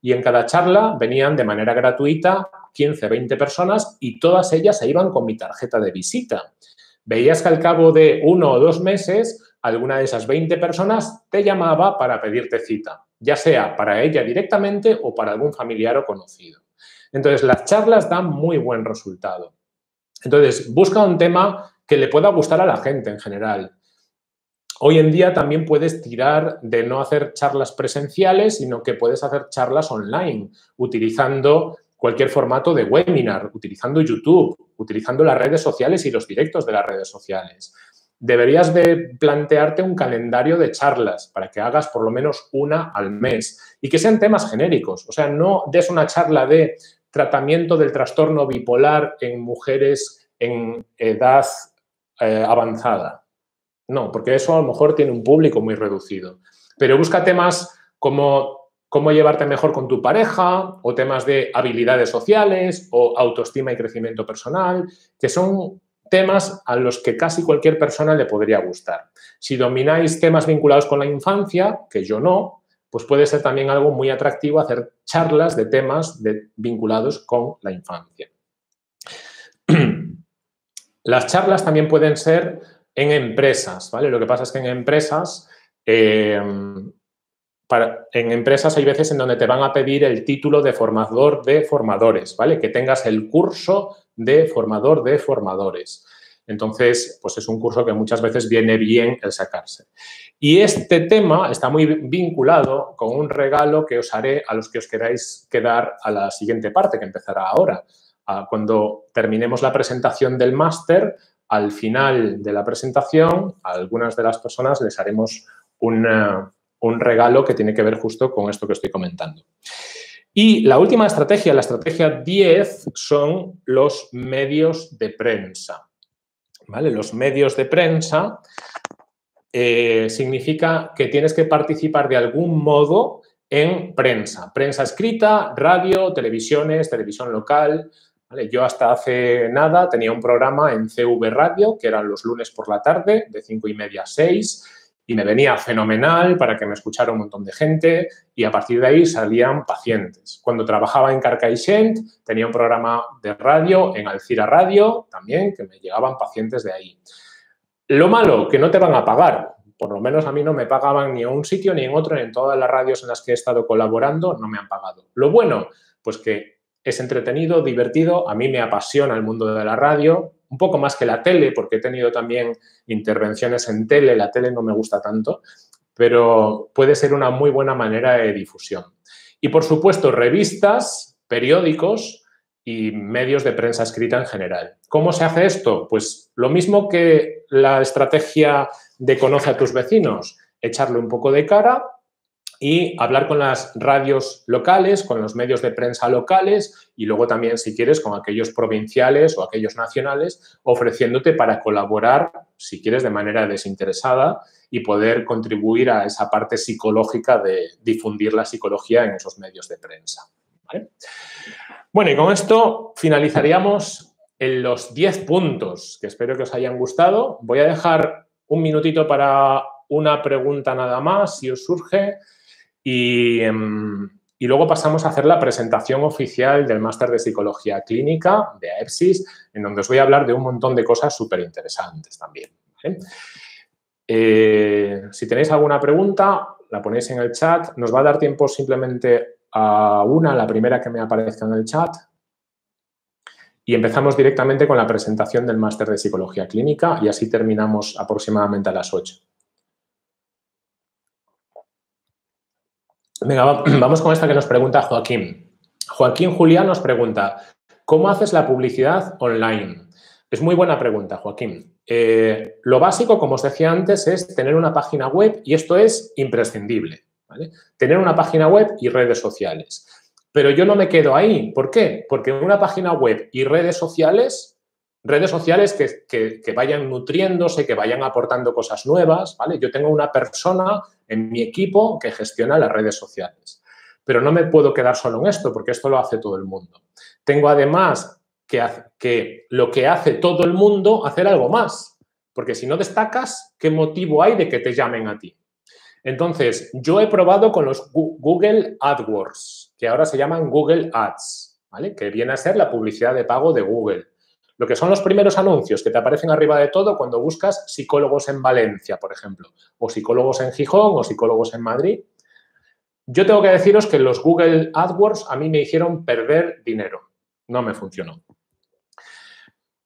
y en cada charla venían de manera gratuita 15, 20 personas y todas ellas se iban con mi tarjeta de visita. Veías que al cabo de uno o dos meses alguna de esas 20 personas te llamaba para pedirte cita, ya sea para ella directamente o para algún familiar o conocido. Entonces, las charlas dan muy buen resultado. Entonces, busca un tema que le pueda gustar a la gente en general. Hoy en día también puedes tirar de no hacer charlas presenciales, sino que puedes hacer charlas online, utilizando cualquier formato de webinar, utilizando YouTube, utilizando las redes sociales y los directos de las redes sociales deberías de plantearte un calendario de charlas para que hagas por lo menos una al mes y que sean temas genéricos. O sea, no des una charla de tratamiento del trastorno bipolar en mujeres en edad eh, avanzada. No, porque eso a lo mejor tiene un público muy reducido. Pero busca temas como cómo llevarte mejor con tu pareja o temas de habilidades sociales o autoestima y crecimiento personal, que son temas a los que casi cualquier persona le podría gustar. Si domináis temas vinculados con la infancia, que yo no, pues puede ser también algo muy atractivo hacer charlas de temas vinculados con la infancia. <clears throat> Las charlas también pueden ser en empresas, ¿vale? Lo que pasa es que en empresas, eh, en empresas hay veces en donde te van a pedir el título de formador de formadores, ¿vale? Que tengas el curso de formador de formadores. Entonces, pues es un curso que muchas veces viene bien el sacarse. Y este tema está muy vinculado con un regalo que os haré a los que os queráis quedar a la siguiente parte, que empezará ahora. Cuando terminemos la presentación del máster, al final de la presentación, a algunas de las personas les haremos un regalo que tiene que ver justo con esto que estoy comentando. Y la última estrategia, la estrategia 10, son los medios de prensa. ¿Vale? Los medios de prensa eh, significa que tienes que participar de algún modo en prensa. Prensa escrita, radio, televisiones, televisión local. Yo hasta hace nada tenía un programa en CV Radio, que eran los lunes por la tarde, de 5 y media a 6 y me venía fenomenal para que me escuchara un montón de gente y a partir de ahí salían pacientes. Cuando trabajaba en Carcaixent tenía un programa de radio en Alcira Radio también que me llegaban pacientes de ahí. Lo malo, que no te van a pagar. Por lo menos a mí no me pagaban ni en un sitio ni en otro, en todas las radios en las que he estado colaborando no me han pagado. Lo bueno, pues que es entretenido, divertido, a mí me apasiona el mundo de la radio, un poco más que la tele, porque he tenido también intervenciones en tele, la tele no me gusta tanto, pero puede ser una muy buena manera de difusión. Y por supuesto, revistas, periódicos y medios de prensa escrita en general. ¿Cómo se hace esto? Pues lo mismo que la estrategia de conoce a tus vecinos, echarle un poco de cara y hablar con las radios locales, con los medios de prensa locales y luego también, si quieres, con aquellos provinciales o aquellos nacionales, ofreciéndote para colaborar, si quieres, de manera desinteresada y poder contribuir a esa parte psicológica de difundir la psicología en esos medios de prensa. Bueno, y con esto finalizaríamos en los 10 puntos que espero que os hayan gustado. Voy a dejar un minutito para una pregunta nada más, si os surge. Em, y, luego pasamos a hacer la presentación oficial del máster de psicología clínica de AEPSIS, en donde os voy a hablar de un montón de cosas súper interesantes también. Eh, si tenéis alguna pregunta, la ponéis en el chat. Nos va a dar tiempo simplemente a una, la primera que me aparezca en el chat. Y empezamos directamente con la presentación del máster de psicología clínica y así terminamos aproximadamente a las 8. Venga, <clears throat> vamos con esta que nos pregunta Joaquín. Joaquín Julián nos pregunta, ¿cómo haces la publicidad online? Es muy buena pregunta, Joaquín. Eh, lo básico, como os decía antes, es tener una página web y esto es imprescindible. Tener una página web y redes sociales. Pero yo no me quedo ahí. ¿Por qué? Porque una página web y redes sociales, redes sociales que, vayan nutriéndose, que vayan aportando cosas nuevas, ¿vale? Yo tengo una persona en mi equipo que gestiona las redes sociales. Pero no me puedo quedar solo en esto, porque esto lo hace todo el mundo. Tengo además que, que lo que hace todo el mundo, hacer algo más. Porque si no destacas, ¿qué motivo hay de que te llamen a ti? Entonces, yo he probado con los Google AdWords, que ahora se llaman Google Ads, ¿vale? Que viene a ser la publicidad de pago de Google. Lo que son los primeros anuncios que te aparecen arriba de todo cuando buscas psicólogos en Valencia, por ejemplo, o psicólogos en Gijón o psicólogos en Madrid. Yo tengo que deciros que los Google AdWords a mí me hicieron perder dinero. No me funcionó.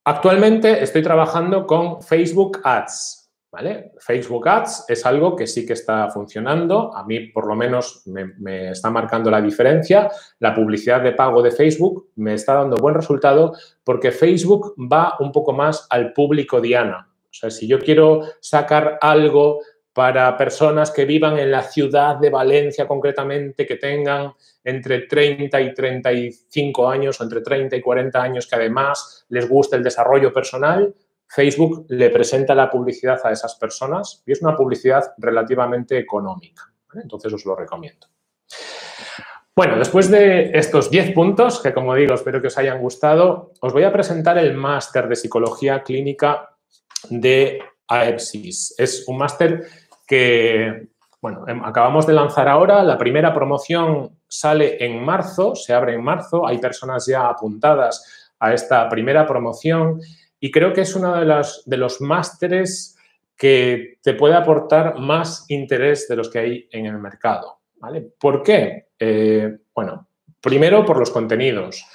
Actualmente estoy trabajando con Facebook Ads, ¿Vale? Facebook Ads es algo que sí que está funcionando. A mí, por lo menos, me, está marcando la diferencia. La publicidad de pago de Facebook me está dando buen resultado porque Facebook va un poco más al público diana. O sea, si yo quiero sacar algo para personas que vivan en la ciudad de Valencia concretamente, que tengan entre 30 y 35 años o entre 30 y 40 años, que además les guste el desarrollo personal, Facebook le presenta la publicidad a esas personas y es una publicidad relativamente económica. Entonces os lo recomiendo. Bueno, después de estos 10 puntos, que como digo, espero que os hayan gustado, os voy a presentar el máster de Psicología Clínica de AEPSIS. Es un máster que, bueno, em, acabamos de lanzar ahora. La primera promoción sale en marzo, se abre en marzo. Hay personas ya apuntadas a esta primera promoción y creo que es uno de, de los másteres que te puede aportar más interés de los que hay en el mercado. ¿vale? ¿Por qué? Eh, bueno, primero por los contenidos.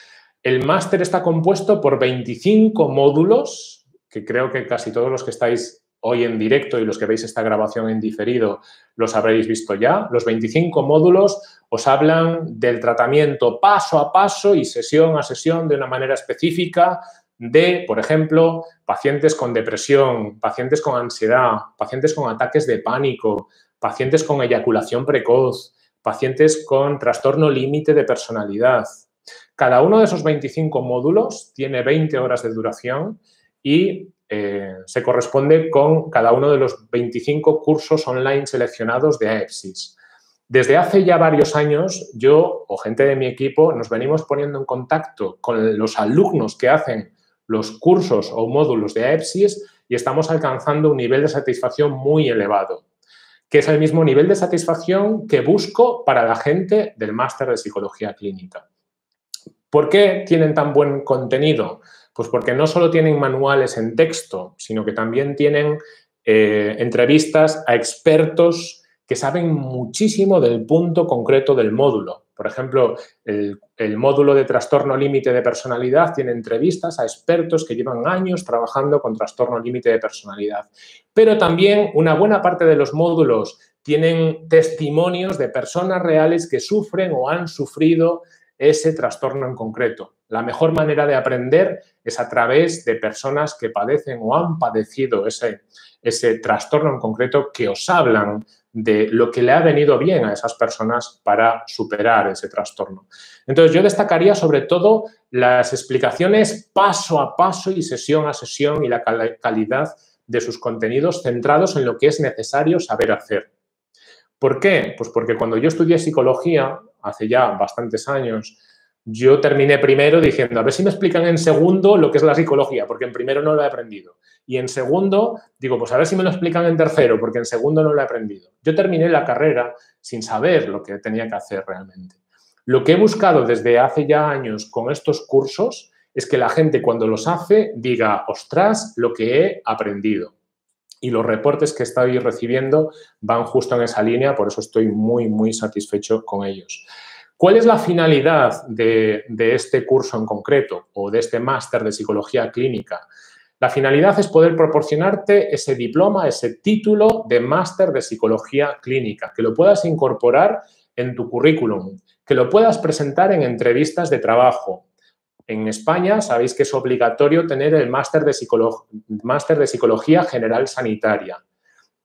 El máster está compuesto por 25 módulos, que creo que casi todos los que estáis hoy en directo y los que veis esta grabación en diferido los habréis visto ya. Los 25 módulos os hablan del tratamiento paso a paso y sesión a sesión de una manera específica de, por ejemplo, pacientes con depresión, pacientes con ansiedad, pacientes con ataques de pánico, pacientes con eyaculación precoz, pacientes con trastorno límite de personalidad. Cada uno de esos 25 módulos tiene 20 horas de duración y eh, se corresponde con cada uno de los 25 cursos online seleccionados de AEPSIS. Desde hace ya varios años, yo o gente de mi equipo nos venimos poniendo en contacto con los alumnos que hacen los cursos o módulos de AEPSIS y estamos alcanzando un nivel de satisfacción muy elevado, que es el mismo nivel de satisfacción que busco para la gente del máster de psicología clínica. ¿Por qué tienen tan buen contenido? Pues porque no solo tienen manuales en texto, sino que también tienen eh, entrevistas a expertos que saben muchísimo del punto concreto del módulo. Por ejemplo, el, módulo de trastorno límite de personalidad tiene entrevistas a expertos que llevan años trabajando con trastorno límite de personalidad. Pero también una buena parte de los módulos tienen testimonios de personas reales que sufren o han sufrido ese trastorno en concreto. La mejor manera de aprender es a través de personas que padecen o han padecido ese, ese trastorno en concreto que os hablan de lo que le ha venido bien a esas personas para superar ese trastorno. Entonces, yo destacaría sobre todo las explicaciones paso a paso y sesión a sesión y la calidad de sus contenidos centrados en lo que es necesario saber hacer. ¿Por qué? Pues porque cuando yo estudié psicología, hace ya bastantes años, yo terminé primero diciendo, a ver si me explican en segundo lo que es la psicología, porque en primero no lo he aprendido. Y en segundo, digo, pues a ver si me lo explican en tercero, porque en segundo no lo he aprendido. Yo terminé la carrera sin saber lo que tenía que hacer realmente. Lo que he buscado desde hace ya años con estos cursos es que la gente cuando los hace diga, ostras, lo que he aprendido. Y los reportes que estoy recibiendo van justo en esa línea, por eso estoy muy, muy satisfecho con ellos. ¿Cuál es la finalidad de, este curso en concreto o de este máster de psicología clínica? La finalidad es poder proporcionarte ese diploma, ese título de máster de psicología clínica, que lo puedas incorporar en tu currículum, que lo puedas presentar en entrevistas de trabajo. En España sabéis que es obligatorio tener el máster de, psicología general sanitaria.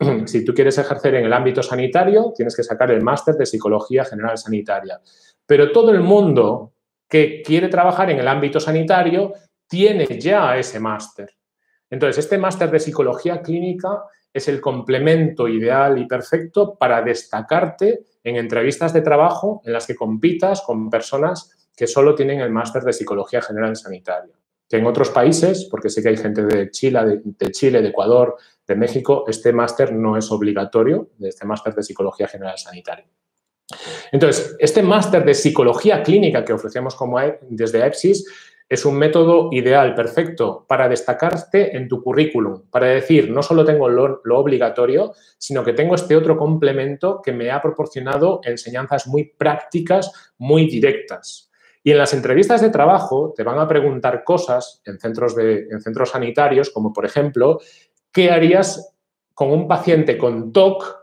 <clears throat> si tú quieres ejercer en el ámbito sanitario, tienes que sacar el máster de Psicología General Sanitaria. Pero todo el mundo que quiere trabajar en el ámbito sanitario tiene ya ese máster. Entonces, este máster de Psicología Clínica es el complemento ideal y perfecto para destacarte en entrevistas de trabajo en las que compitas con personas que solo tienen el máster de Psicología General Sanitaria. Que en otros países, porque sé que hay gente de Chile, de, Chile, de Ecuador, de México, este máster no es obligatorio, este máster de Psicología General Sanitaria. Entonces, este máster de Psicología Clínica que ofrecemos como e, desde EPSIS es un método ideal, perfecto, para destacarte en tu currículum, para decir, no solo tengo lo, obligatorio, sino que tengo este otro complemento que me ha proporcionado enseñanzas muy prácticas, muy directas. Y en las entrevistas de trabajo te van a preguntar cosas en centros, de, en centros sanitarios, como por ejemplo, ¿qué harías con un paciente con TOC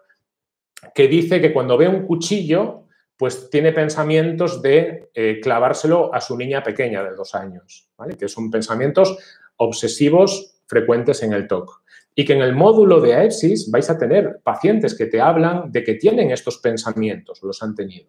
que dice que cuando ve un cuchillo pues tiene pensamientos de eh, clavárselo a su niña pequeña de dos años, que son pensamientos obsesivos frecuentes en el TOC. Y que en el módulo de AEPSIS vais a tener pacientes que te hablan de que tienen estos pensamientos, los han tenido.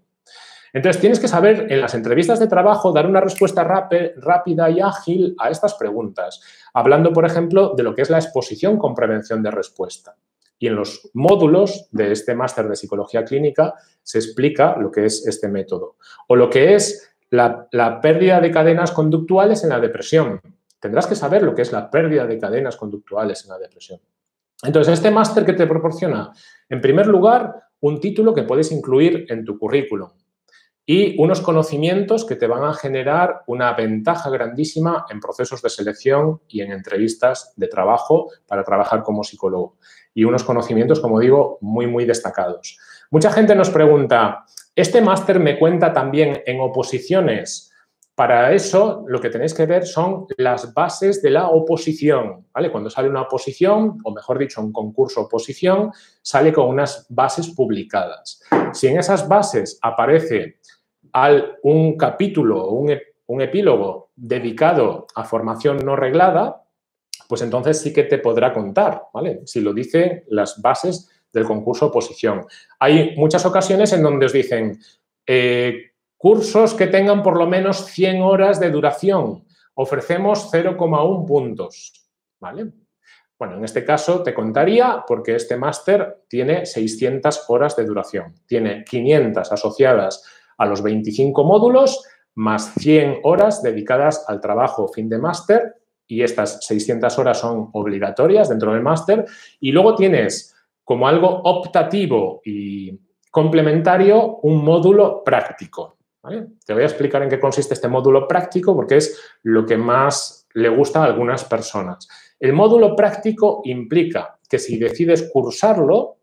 Entonces, tienes que saber en las entrevistas de trabajo dar una respuesta rápida y ágil a estas preguntas, hablando, por ejemplo, de lo que es la exposición con prevención de respuesta. Y en los módulos de este máster de psicología clínica se explica lo que es este método. O lo que es la, pérdida de cadenas conductuales en la depresión. Tendrás que saber lo que es la pérdida de cadenas conductuales en la depresión. Entonces, este máster que te proporciona, en primer lugar, un título que puedes incluir en tu currículum y unos conocimientos que te van a generar una ventaja grandísima en procesos de selección y en entrevistas de trabajo para trabajar como psicólogo y unos conocimientos, como digo, muy, muy destacados. Mucha gente nos pregunta, ¿este máster me cuenta también en oposiciones? Para eso, lo que tenéis que ver son las bases de la oposición. ¿vale? Cuando sale una oposición, o mejor dicho, un concurso oposición, sale con unas bases publicadas. Si en esas bases aparece un capítulo o un, un epílogo dedicado a formación no reglada, pues entonces sí que te podrá contar, ¿vale? Si lo dicen las bases del concurso oposición. Hay muchas ocasiones en donde os dicen eh, cursos que tengan por lo menos 100 horas de duración. Ofrecemos 0,1 puntos, ¿vale? Bueno, en este caso te contaría porque este máster tiene 600 horas de duración. Tiene 500 asociadas a los 25 módulos más 100 horas dedicadas al trabajo fin de máster y estas 600 horas son obligatorias dentro del máster. Y luego tienes como algo optativo y complementario un módulo práctico. Te voy a explicar en qué consiste este módulo práctico porque es lo que más le gusta a algunas personas. El módulo práctico implica que si decides cursarlo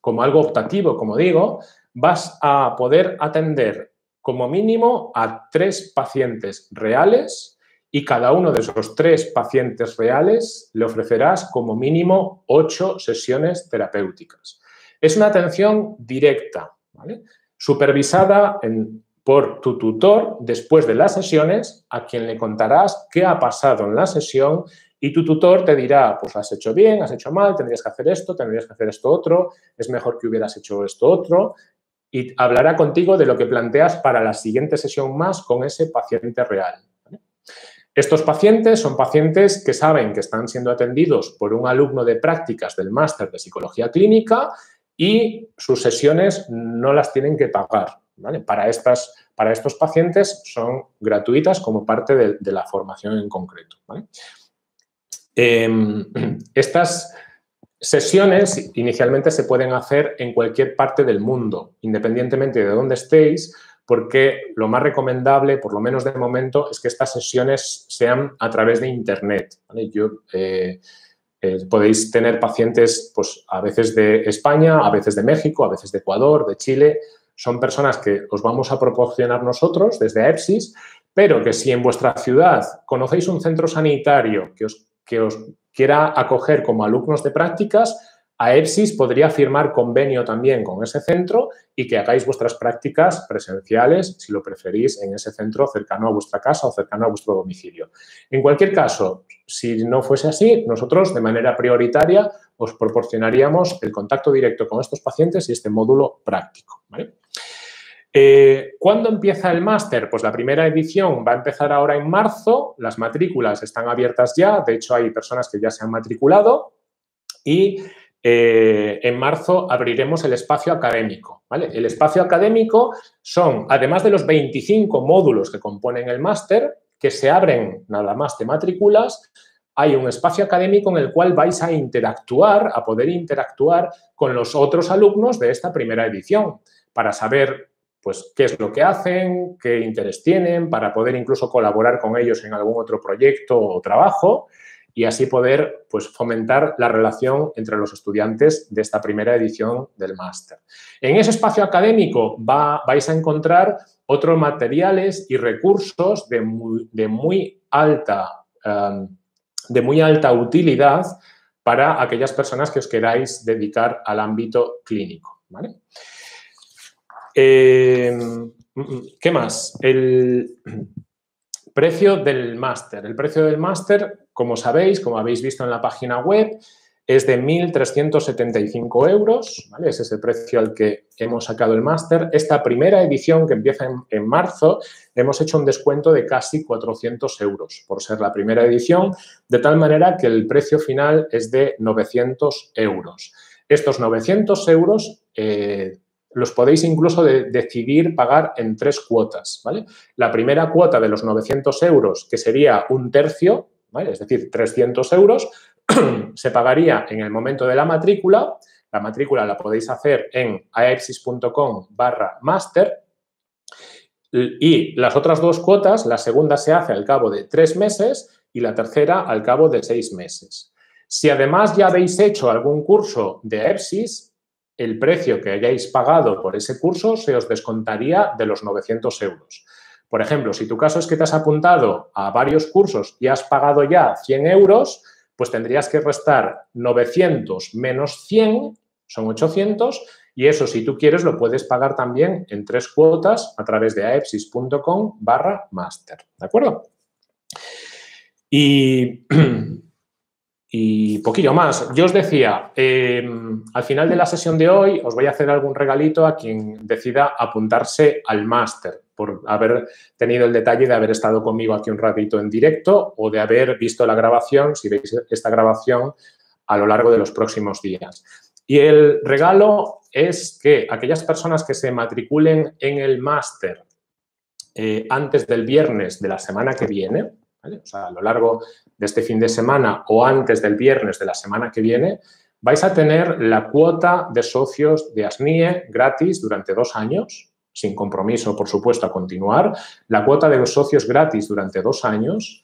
como algo optativo, como digo, vas a poder atender como mínimo a tres pacientes reales y cada uno de esos tres pacientes reales le ofrecerás como mínimo ocho sesiones terapéuticas. Es una atención directa, supervisada por tu tutor después de las sesiones, a quien le contarás qué ha pasado en la sesión y tu tutor te dirá, pues has hecho bien, has hecho mal, tendrías que hacer esto, tendrías que hacer esto otro, es mejor que hubieras hecho esto otro y hablará contigo de lo que planteas para la siguiente sesión más con ese paciente real. Estos pacientes son pacientes que saben que están siendo atendidos por un alumno de prácticas del máster de psicología clínica y sus sesiones no las tienen que pagar. Para, estas, para estos pacientes son gratuitas como parte de, la formación en concreto. Em, <clears throat> estas sesiones inicialmente se pueden hacer en cualquier parte del mundo, independientemente de dónde estéis, porque lo más recomendable, por lo menos de momento, es que estas sesiones sean a través de Internet. Eh, eh, podéis tener pacientes pues, a veces de España, a veces de México, a veces de Ecuador, de Chile. Son personas que os vamos a proporcionar nosotros desde EPSIS, pero que si en vuestra ciudad conocéis un centro sanitario que os, que os quiera acoger como alumnos de prácticas, AEPSIS podría firmar convenio también con ese centro y que hagáis vuestras prácticas presenciales, si lo preferís, en ese centro cercano a vuestra casa o cercano a vuestro domicilio. En cualquier caso, si no fuese así, nosotros de manera prioritaria os proporcionaríamos el contacto directo con estos pacientes y este módulo práctico. Eh, ¿Cuándo empieza el máster? Pues la primera edición va a empezar ahora en marzo, las matrículas están abiertas ya, de hecho hay personas que ya se han matriculado y eh, en marzo abriremos el espacio académico. El espacio académico son, además de los 25 módulos que componen el máster, que se abren nada más de matrículas, hay un espacio académico en el cual vais a interactuar, a poder interactuar con los otros alumnos de esta primera edición para saber pues, qué es lo que hacen, qué interés tienen, para poder incluso colaborar con ellos en algún otro proyecto o trabajo y así poder pues, fomentar la relación entre los estudiantes de esta primera edición del máster. En ese espacio académico va, vais a encontrar otros materiales y recursos de muy, alta, de muy alta utilidad para aquellas personas que os queráis dedicar al ámbito clínico. Eh, mm, mm, ¿Qué más? El precio del máster. El precio del máster como sabéis, como habéis visto en la página web, es de 1.375 euros, ¿vale? Ese es el precio al que hemos sacado el máster. Esta primera edición, que empieza en, marzo, hemos hecho un descuento de casi 400 euros por ser la primera edición, de tal manera que el precio final es de 900 euros. Estos 900 euros eh, los podéis incluso decidir pagar en tres cuotas, ¿vale? La primera cuota de los 900 euros, que sería un tercio, es decir, 300 euros, <clears throat> se pagaría en el momento de la matrícula. La matrícula la podéis hacer en aepsis.com barra. Y las otras dos cuotas, la segunda se hace al cabo de tres meses y la tercera al cabo de seis meses. Si además ya habéis hecho algún curso de EPSIS, el precio que hayáis pagado por ese curso se os descontaría de los 900 euros. Por ejemplo, si tu caso es que te has apuntado a varios cursos y has pagado ya 100 euros, pues tendrías que restar 900 menos 100, son 800, y eso, si tú quieres, lo puedes pagar también en tres cuotas a través de aepsis.com barra master. ¿De acuerdo? Y, <clears throat> y, poquillo más. Yo os decía, em, al final de la sesión de hoy os voy a hacer algún regalito a quien decida apuntarse al máster por haber tenido el detalle de haber estado conmigo aquí un ratito en directo o de haber visto la grabación, si veis esta grabación, a lo largo de los próximos días. Y el regalo es que aquellas personas que se matriculen en el máster eh, antes del viernes de la semana que viene, o sea, a lo largo de este fin de semana o antes del viernes de la semana que viene, vais a tener la cuota de socios de ASNIE gratis durante dos años, sin compromiso, por supuesto, a continuar, la cuota de los socios gratis durante dos años.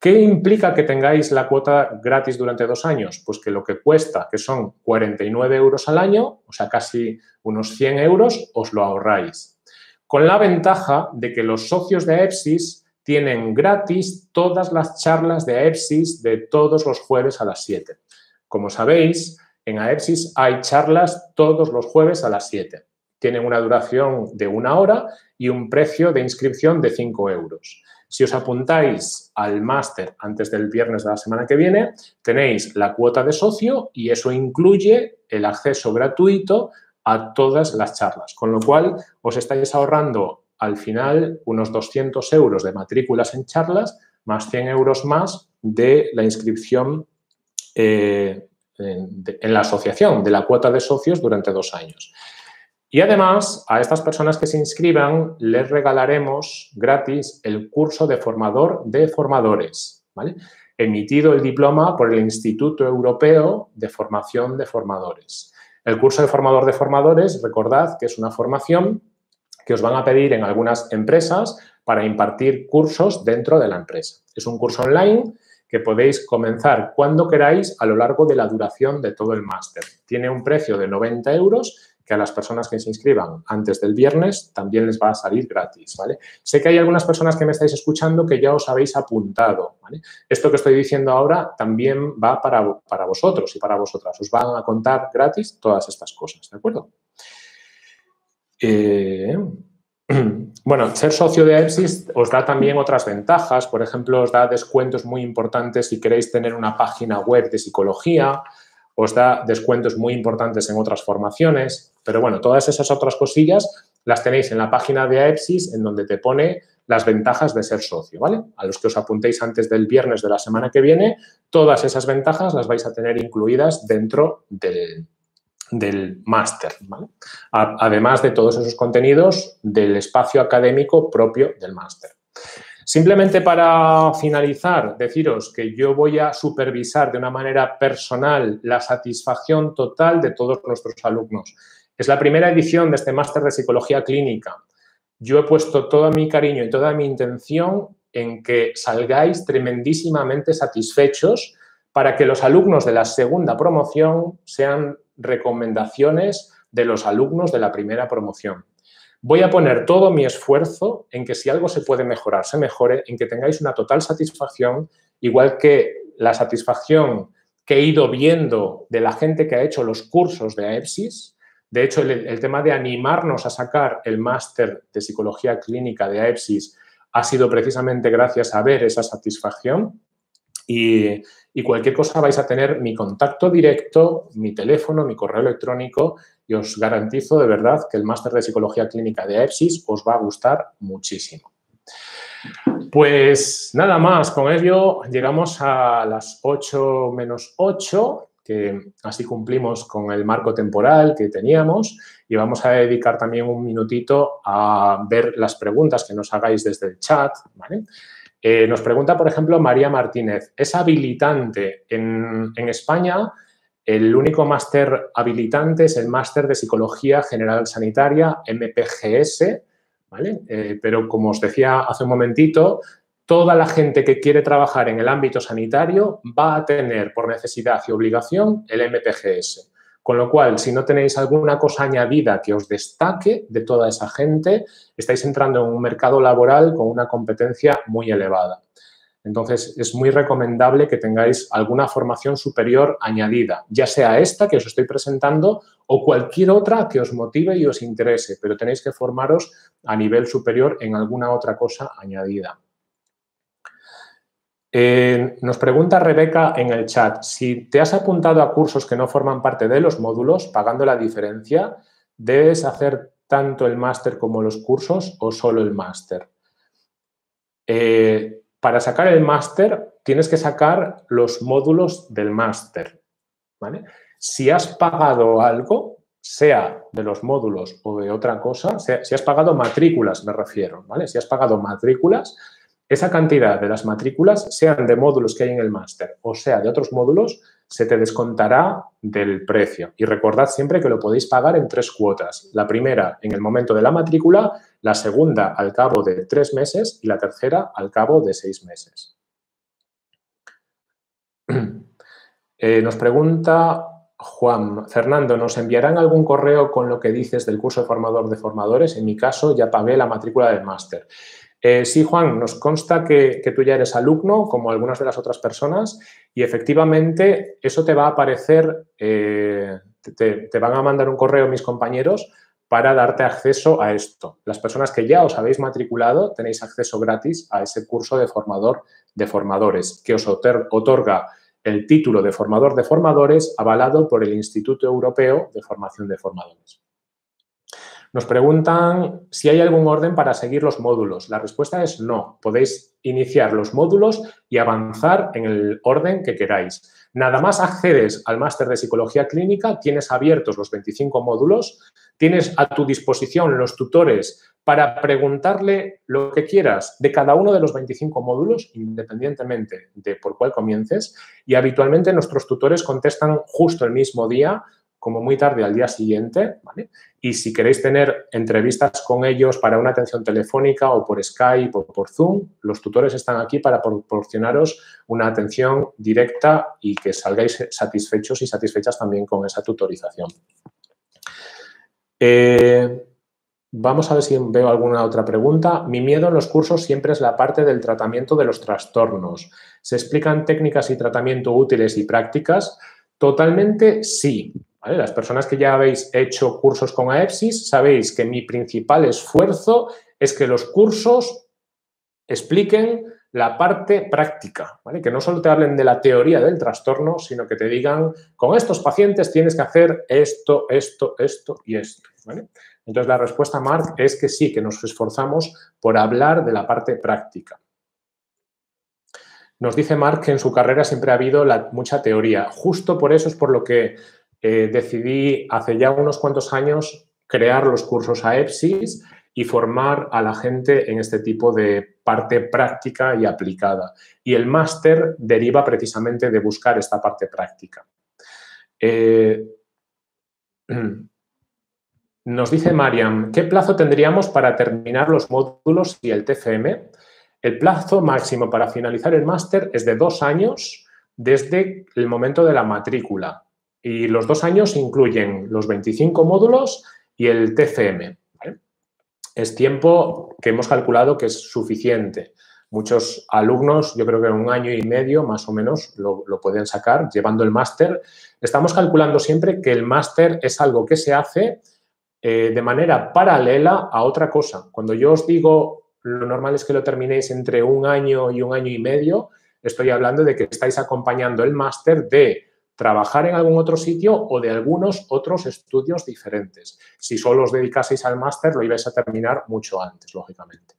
¿Qué implica que tengáis la cuota gratis durante dos años? Pues que lo que cuesta, que son 49 euros al año, o sea, casi unos 100 euros, os lo ahorráis. Con la ventaja de que los socios de EPSIS tienen gratis todas las charlas de EPSIS de todos los jueves a las 7. Como sabéis, en AEPSIS hay charlas todos los jueves a las 7 tienen una duración de una hora y un precio de inscripción de 5 euros. Si os apuntáis al máster antes del viernes de la semana que viene, tenéis la cuota de socio y eso incluye el acceso gratuito a todas las charlas, con lo cual os estáis ahorrando al final unos 200 euros de matrículas en charlas más 100 euros más de la inscripción eh, en la asociación, de la cuota de socios durante dos años. Y además, a estas personas que se inscriban les regalaremos gratis el curso de formador de formadores, emitido el diploma por el Instituto Europeo de Formación de Formadores. El curso de formador de formadores, recordad que es una formación que os van a pedir en algunas empresas para impartir cursos dentro de la empresa. Es un curso online que podéis comenzar cuando queráis a lo largo de la duración de todo el máster. Tiene un precio de 90 euros que a las personas que se inscriban antes del viernes también les va a salir gratis, ¿vale? Sé que hay algunas personas que me estáis escuchando que ya os habéis apuntado. Esto que estoy diciendo ahora también va para, para vosotros y para vosotras. Os van a contar gratis todas estas cosas, ¿de acuerdo? Eh, <clears throat> bueno, ser socio de EPSIS os da también otras ventajas. Por ejemplo, os da descuentos muy importantes si queréis tener una página web de psicología, os da descuentos muy importantes en otras formaciones, pero bueno, todas esas otras cosillas las tenéis en la página de AEPSIS en donde te pone las ventajas de ser socio, ¿vale? A los que os apuntéis antes del viernes de la semana que viene, todas esas ventajas las vais a tener incluidas dentro del, del máster, ¿vale? Además de todos esos contenidos del espacio académico propio del máster. Simplemente para finalizar, deciros que yo voy a supervisar de una manera personal la satisfacción total de todos nuestros alumnos. Es la primera edición de este máster de psicología clínica. Yo he puesto todo mi cariño y toda mi intención en que salgáis tremendísimamente satisfechos para que los alumnos de la segunda promoción sean recomendaciones de los alumnos de la primera promoción. Voy a poner todo mi esfuerzo en que si algo se puede mejorar, se mejore, en que tengáis una total satisfacción, igual que la satisfacción que he ido viendo de la gente que ha hecho los cursos de AEPSIS. De hecho, el, tema de animarnos a sacar el máster de psicología clínica de AEPSIS ha sido precisamente gracias a ver esa satisfacción. Y, cualquier cosa vais a tener mi contacto directo, mi teléfono, mi correo electrónico y os garantizo de verdad que el máster de psicología clínica de EPSIS os va a gustar muchísimo. Pues nada más, con ello llegamos a las 8 menos 8, que así cumplimos con el marco temporal que teníamos y vamos a dedicar también un minutito a ver las preguntas que nos hagáis desde el chat. Eh, nos pregunta, por ejemplo, María Martínez, ¿es habilitante en, en España el único máster habilitante es el máster de Psicología General Sanitaria, MPGS, ¿vale? Eh, pero como os decía hace un momentito, toda la gente que quiere trabajar en el ámbito sanitario va a tener por necesidad y obligación el MPGS. Con lo cual, si no tenéis alguna cosa añadida que os destaque de toda esa gente, estáis entrando en un mercado laboral con una competencia muy elevada. Entonces, es muy recomendable que tengáis alguna formación superior añadida, ya sea esta que os estoy presentando o cualquier otra que os motive y os interese, pero tenéis que formaros a nivel superior en alguna otra cosa añadida. Eh, nos pregunta Rebeca en el chat, si te has apuntado a cursos que no forman parte de los módulos, pagando la diferencia, ¿debes hacer tanto el máster como los cursos o solo el máster? Eh, para sacar el máster tienes que sacar los módulos del máster. Si has pagado algo, sea de los módulos o de otra cosa, si has pagado matrículas, me refiero. Si has pagado matrículas, esa cantidad de las matrículas, sean de módulos que hay en el máster o sea de otros módulos, se te descontará del precio. Y recordad siempre que lo podéis pagar en tres cuotas. La primera en el momento de la matrícula, la segunda al cabo de tres meses y la tercera al cabo de seis meses. <clears throat> Eh, nos pregunta Juan, Fernando, ¿nos enviarán algún correo con lo que dices del curso de formador de formadores? En mi caso, ya pagué la matrícula del máster. Eh, sí, Juan, nos consta que, tú ya eres alumno, como algunas de las otras personas, y efectivamente eso te va a aparecer, eh, te, van a mandar un correo mis compañeros para darte acceso a esto. Las personas que ya os habéis matriculado tenéis acceso gratis a ese curso de formador de formadores que os otorga el título de formador de formadores avalado por el Instituto Europeo de Formación de Formadores. Nos preguntan si hay algún orden para seguir los módulos. La respuesta es no. Podéis iniciar los módulos y avanzar en el orden que queráis. Nada más accedes al máster de psicología clínica, tienes abiertos los 25 módulos, tienes a tu disposición los tutores para preguntarle lo que quieras de cada uno de los 25 módulos, independientemente de por cuál comiences, y habitualmente nuestros tutores contestan justo el mismo día como muy tarde al día siguiente, ¿vale? Y si queréis tener entrevistas con ellos para una atención telefónica o por Skype o por Zoom, los tutores están aquí para proporcionaros una atención directa y que salgáis satisfechos y satisfechas también con esa tutorización. Eh, vamos a ver si veo alguna otra pregunta. Mi miedo en los cursos siempre es la parte del tratamiento de los trastornos. ¿Se explican técnicas y tratamiento útiles y prácticas? Totalmente sí. Las personas que ya habéis hecho cursos con AEPSIS sabéis que mi principal esfuerzo es que los cursos expliquen la parte práctica, ¿vale? Que no solo te hablen de la teoría del trastorno, sino que te digan, con estos pacientes tienes que hacer esto, esto, esto y esto. Entonces, la respuesta, Mark, es que sí, que nos esforzamos por hablar de la parte práctica. Nos dice Mark que en su carrera siempre ha habido mucha teoría. Justo por eso es por lo que eh, decidí hace ya unos cuantos años crear los cursos AEPSIS y formar a la gente en este tipo de parte práctica y aplicada. Y el máster deriva precisamente de buscar esta parte práctica. Eh, <clears throat> nos dice Mariam, ¿qué plazo tendríamos para terminar los módulos y el TFM? El plazo máximo para finalizar el máster es de dos años desde el momento de la matrícula. Y los dos años incluyen los 25 módulos y el TCM. Es tiempo que hemos calculado que es suficiente. Muchos alumnos, yo creo que en un año y medio más o menos lo, pueden sacar llevando el máster. Estamos calculando siempre que el máster es algo que se hace eh, de manera paralela a otra cosa. Cuando yo os digo lo normal es que lo terminéis entre un año y un año y medio, estoy hablando de que estáis acompañando el máster de trabajar en algún otro sitio o de algunos otros estudios diferentes. Si solo os dedicaseis al máster, lo ibais a terminar mucho antes, lógicamente.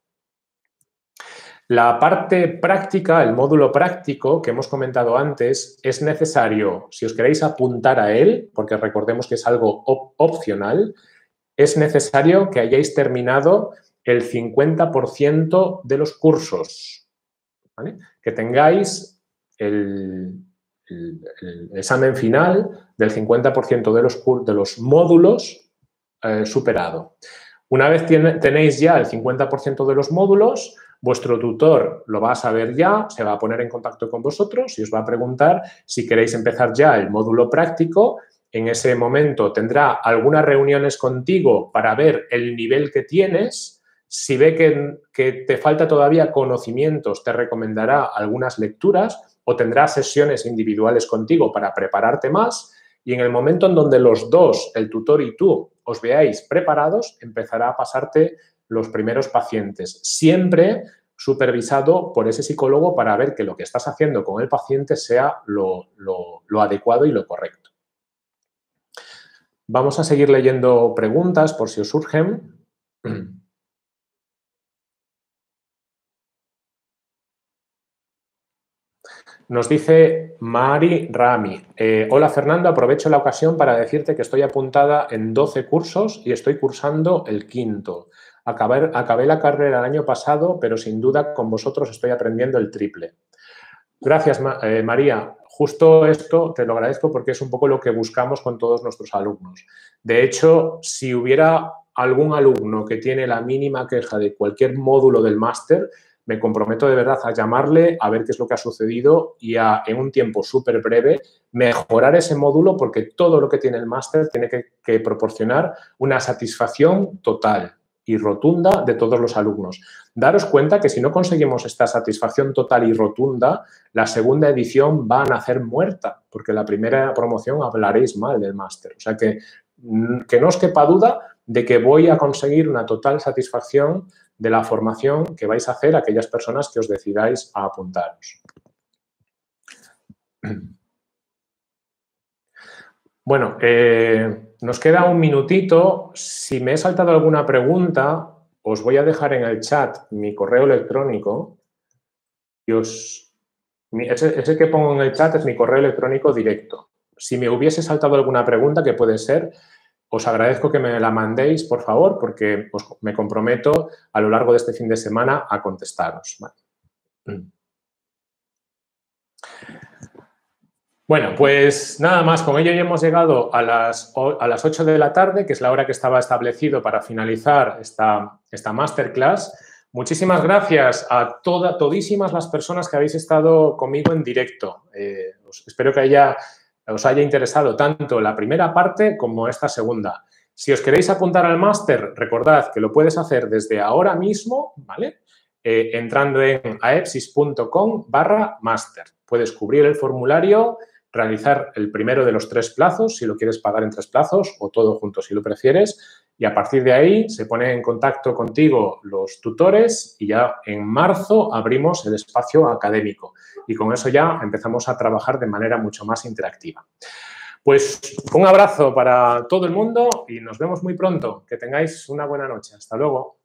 La parte práctica, el módulo práctico que hemos comentado antes, es necesario, si os queréis apuntar a él, porque recordemos que es algo opcional, es necesario que hayáis terminado el 50% de los cursos, que tengáis el, examen final del 50% de los, de los módulos eh, superado. Una vez tenéis ya el 50% de los módulos, vuestro tutor lo va a saber ya, se va a poner en contacto con vosotros y os va a preguntar si queréis empezar ya el módulo práctico. En ese momento tendrá algunas reuniones contigo para ver el nivel que tienes si ve que, te falta todavía conocimientos, te recomendará algunas lecturas o tendrá sesiones individuales contigo para prepararte más. Y en el momento en donde los dos, el tutor y tú, os veáis preparados, empezará a pasarte los primeros pacientes. Siempre supervisado por ese psicólogo para ver que lo que estás haciendo con el paciente sea lo, adecuado y lo correcto. Vamos a seguir leyendo preguntas por si os surgen. <clears throat> Nos dice Mari Rami. Eh, Hola Fernando, aprovecho la ocasión para decirte que estoy apuntada en 12 cursos y estoy cursando el quinto. Acabé, la carrera el año pasado, pero sin duda con vosotros estoy aprendiendo el triple. Gracias, eh, María. Justo esto te lo agradezco porque es un poco lo que buscamos con todos nuestros alumnos. De hecho, si hubiera algún alumno que tiene la mínima queja de cualquier módulo del máster, me comprometo de verdad a llamarle, a ver qué es lo que ha sucedido y a, en un tiempo súper breve, mejorar ese módulo porque todo lo que tiene el máster tiene que, proporcionar una satisfacción total y rotunda de todos los alumnos. Daros cuenta que si no conseguimos esta satisfacción total y rotunda, la segunda edición va a nacer muerta, porque la primera promoción hablaréis mal del máster. O sea que, mm, que no os quepa duda de que voy a conseguir una total satisfacción de la formación que vais a hacer aquellas personas que os decidáis a apuntaros. Bueno, eh, nos queda un minutito. Si me he saltado alguna pregunta, os voy a dejar en el chat mi correo electrónico y os... Ese, ese que pongo en el chat es mi correo electrónico directo. Si me hubiese saltado alguna pregunta, que puede ser, os agradezco que me la mandéis, por favor, porque me comprometo a lo largo de este fin de semana a contestaros. Bueno, pues nada más, con ello ya hemos llegado a las, a las 8 de la tarde, que es la hora que estaba establecido para finalizar esta, esta masterclass. Muchísimas gracias a toda, todísimas las personas que habéis estado conmigo en directo. Eh, espero que haya os haya interesado tanto la primera parte como esta segunda. Si os queréis apuntar al máster, recordad que lo puedes hacer desde ahora mismo, ¿vale? Eh, entrando en aepsis.com barra. Puedes cubrir el formulario, realizar el primero de los tres plazos, si lo quieres pagar en tres plazos o todo junto si lo prefieres, y a partir de ahí se ponen en contacto contigo los tutores y ya en marzo abrimos el espacio académico y con eso ya empezamos a trabajar de manera mucho más interactiva. Pues un abrazo para todo el mundo y nos vemos muy pronto. Que tengáis una buena noche. Hasta luego.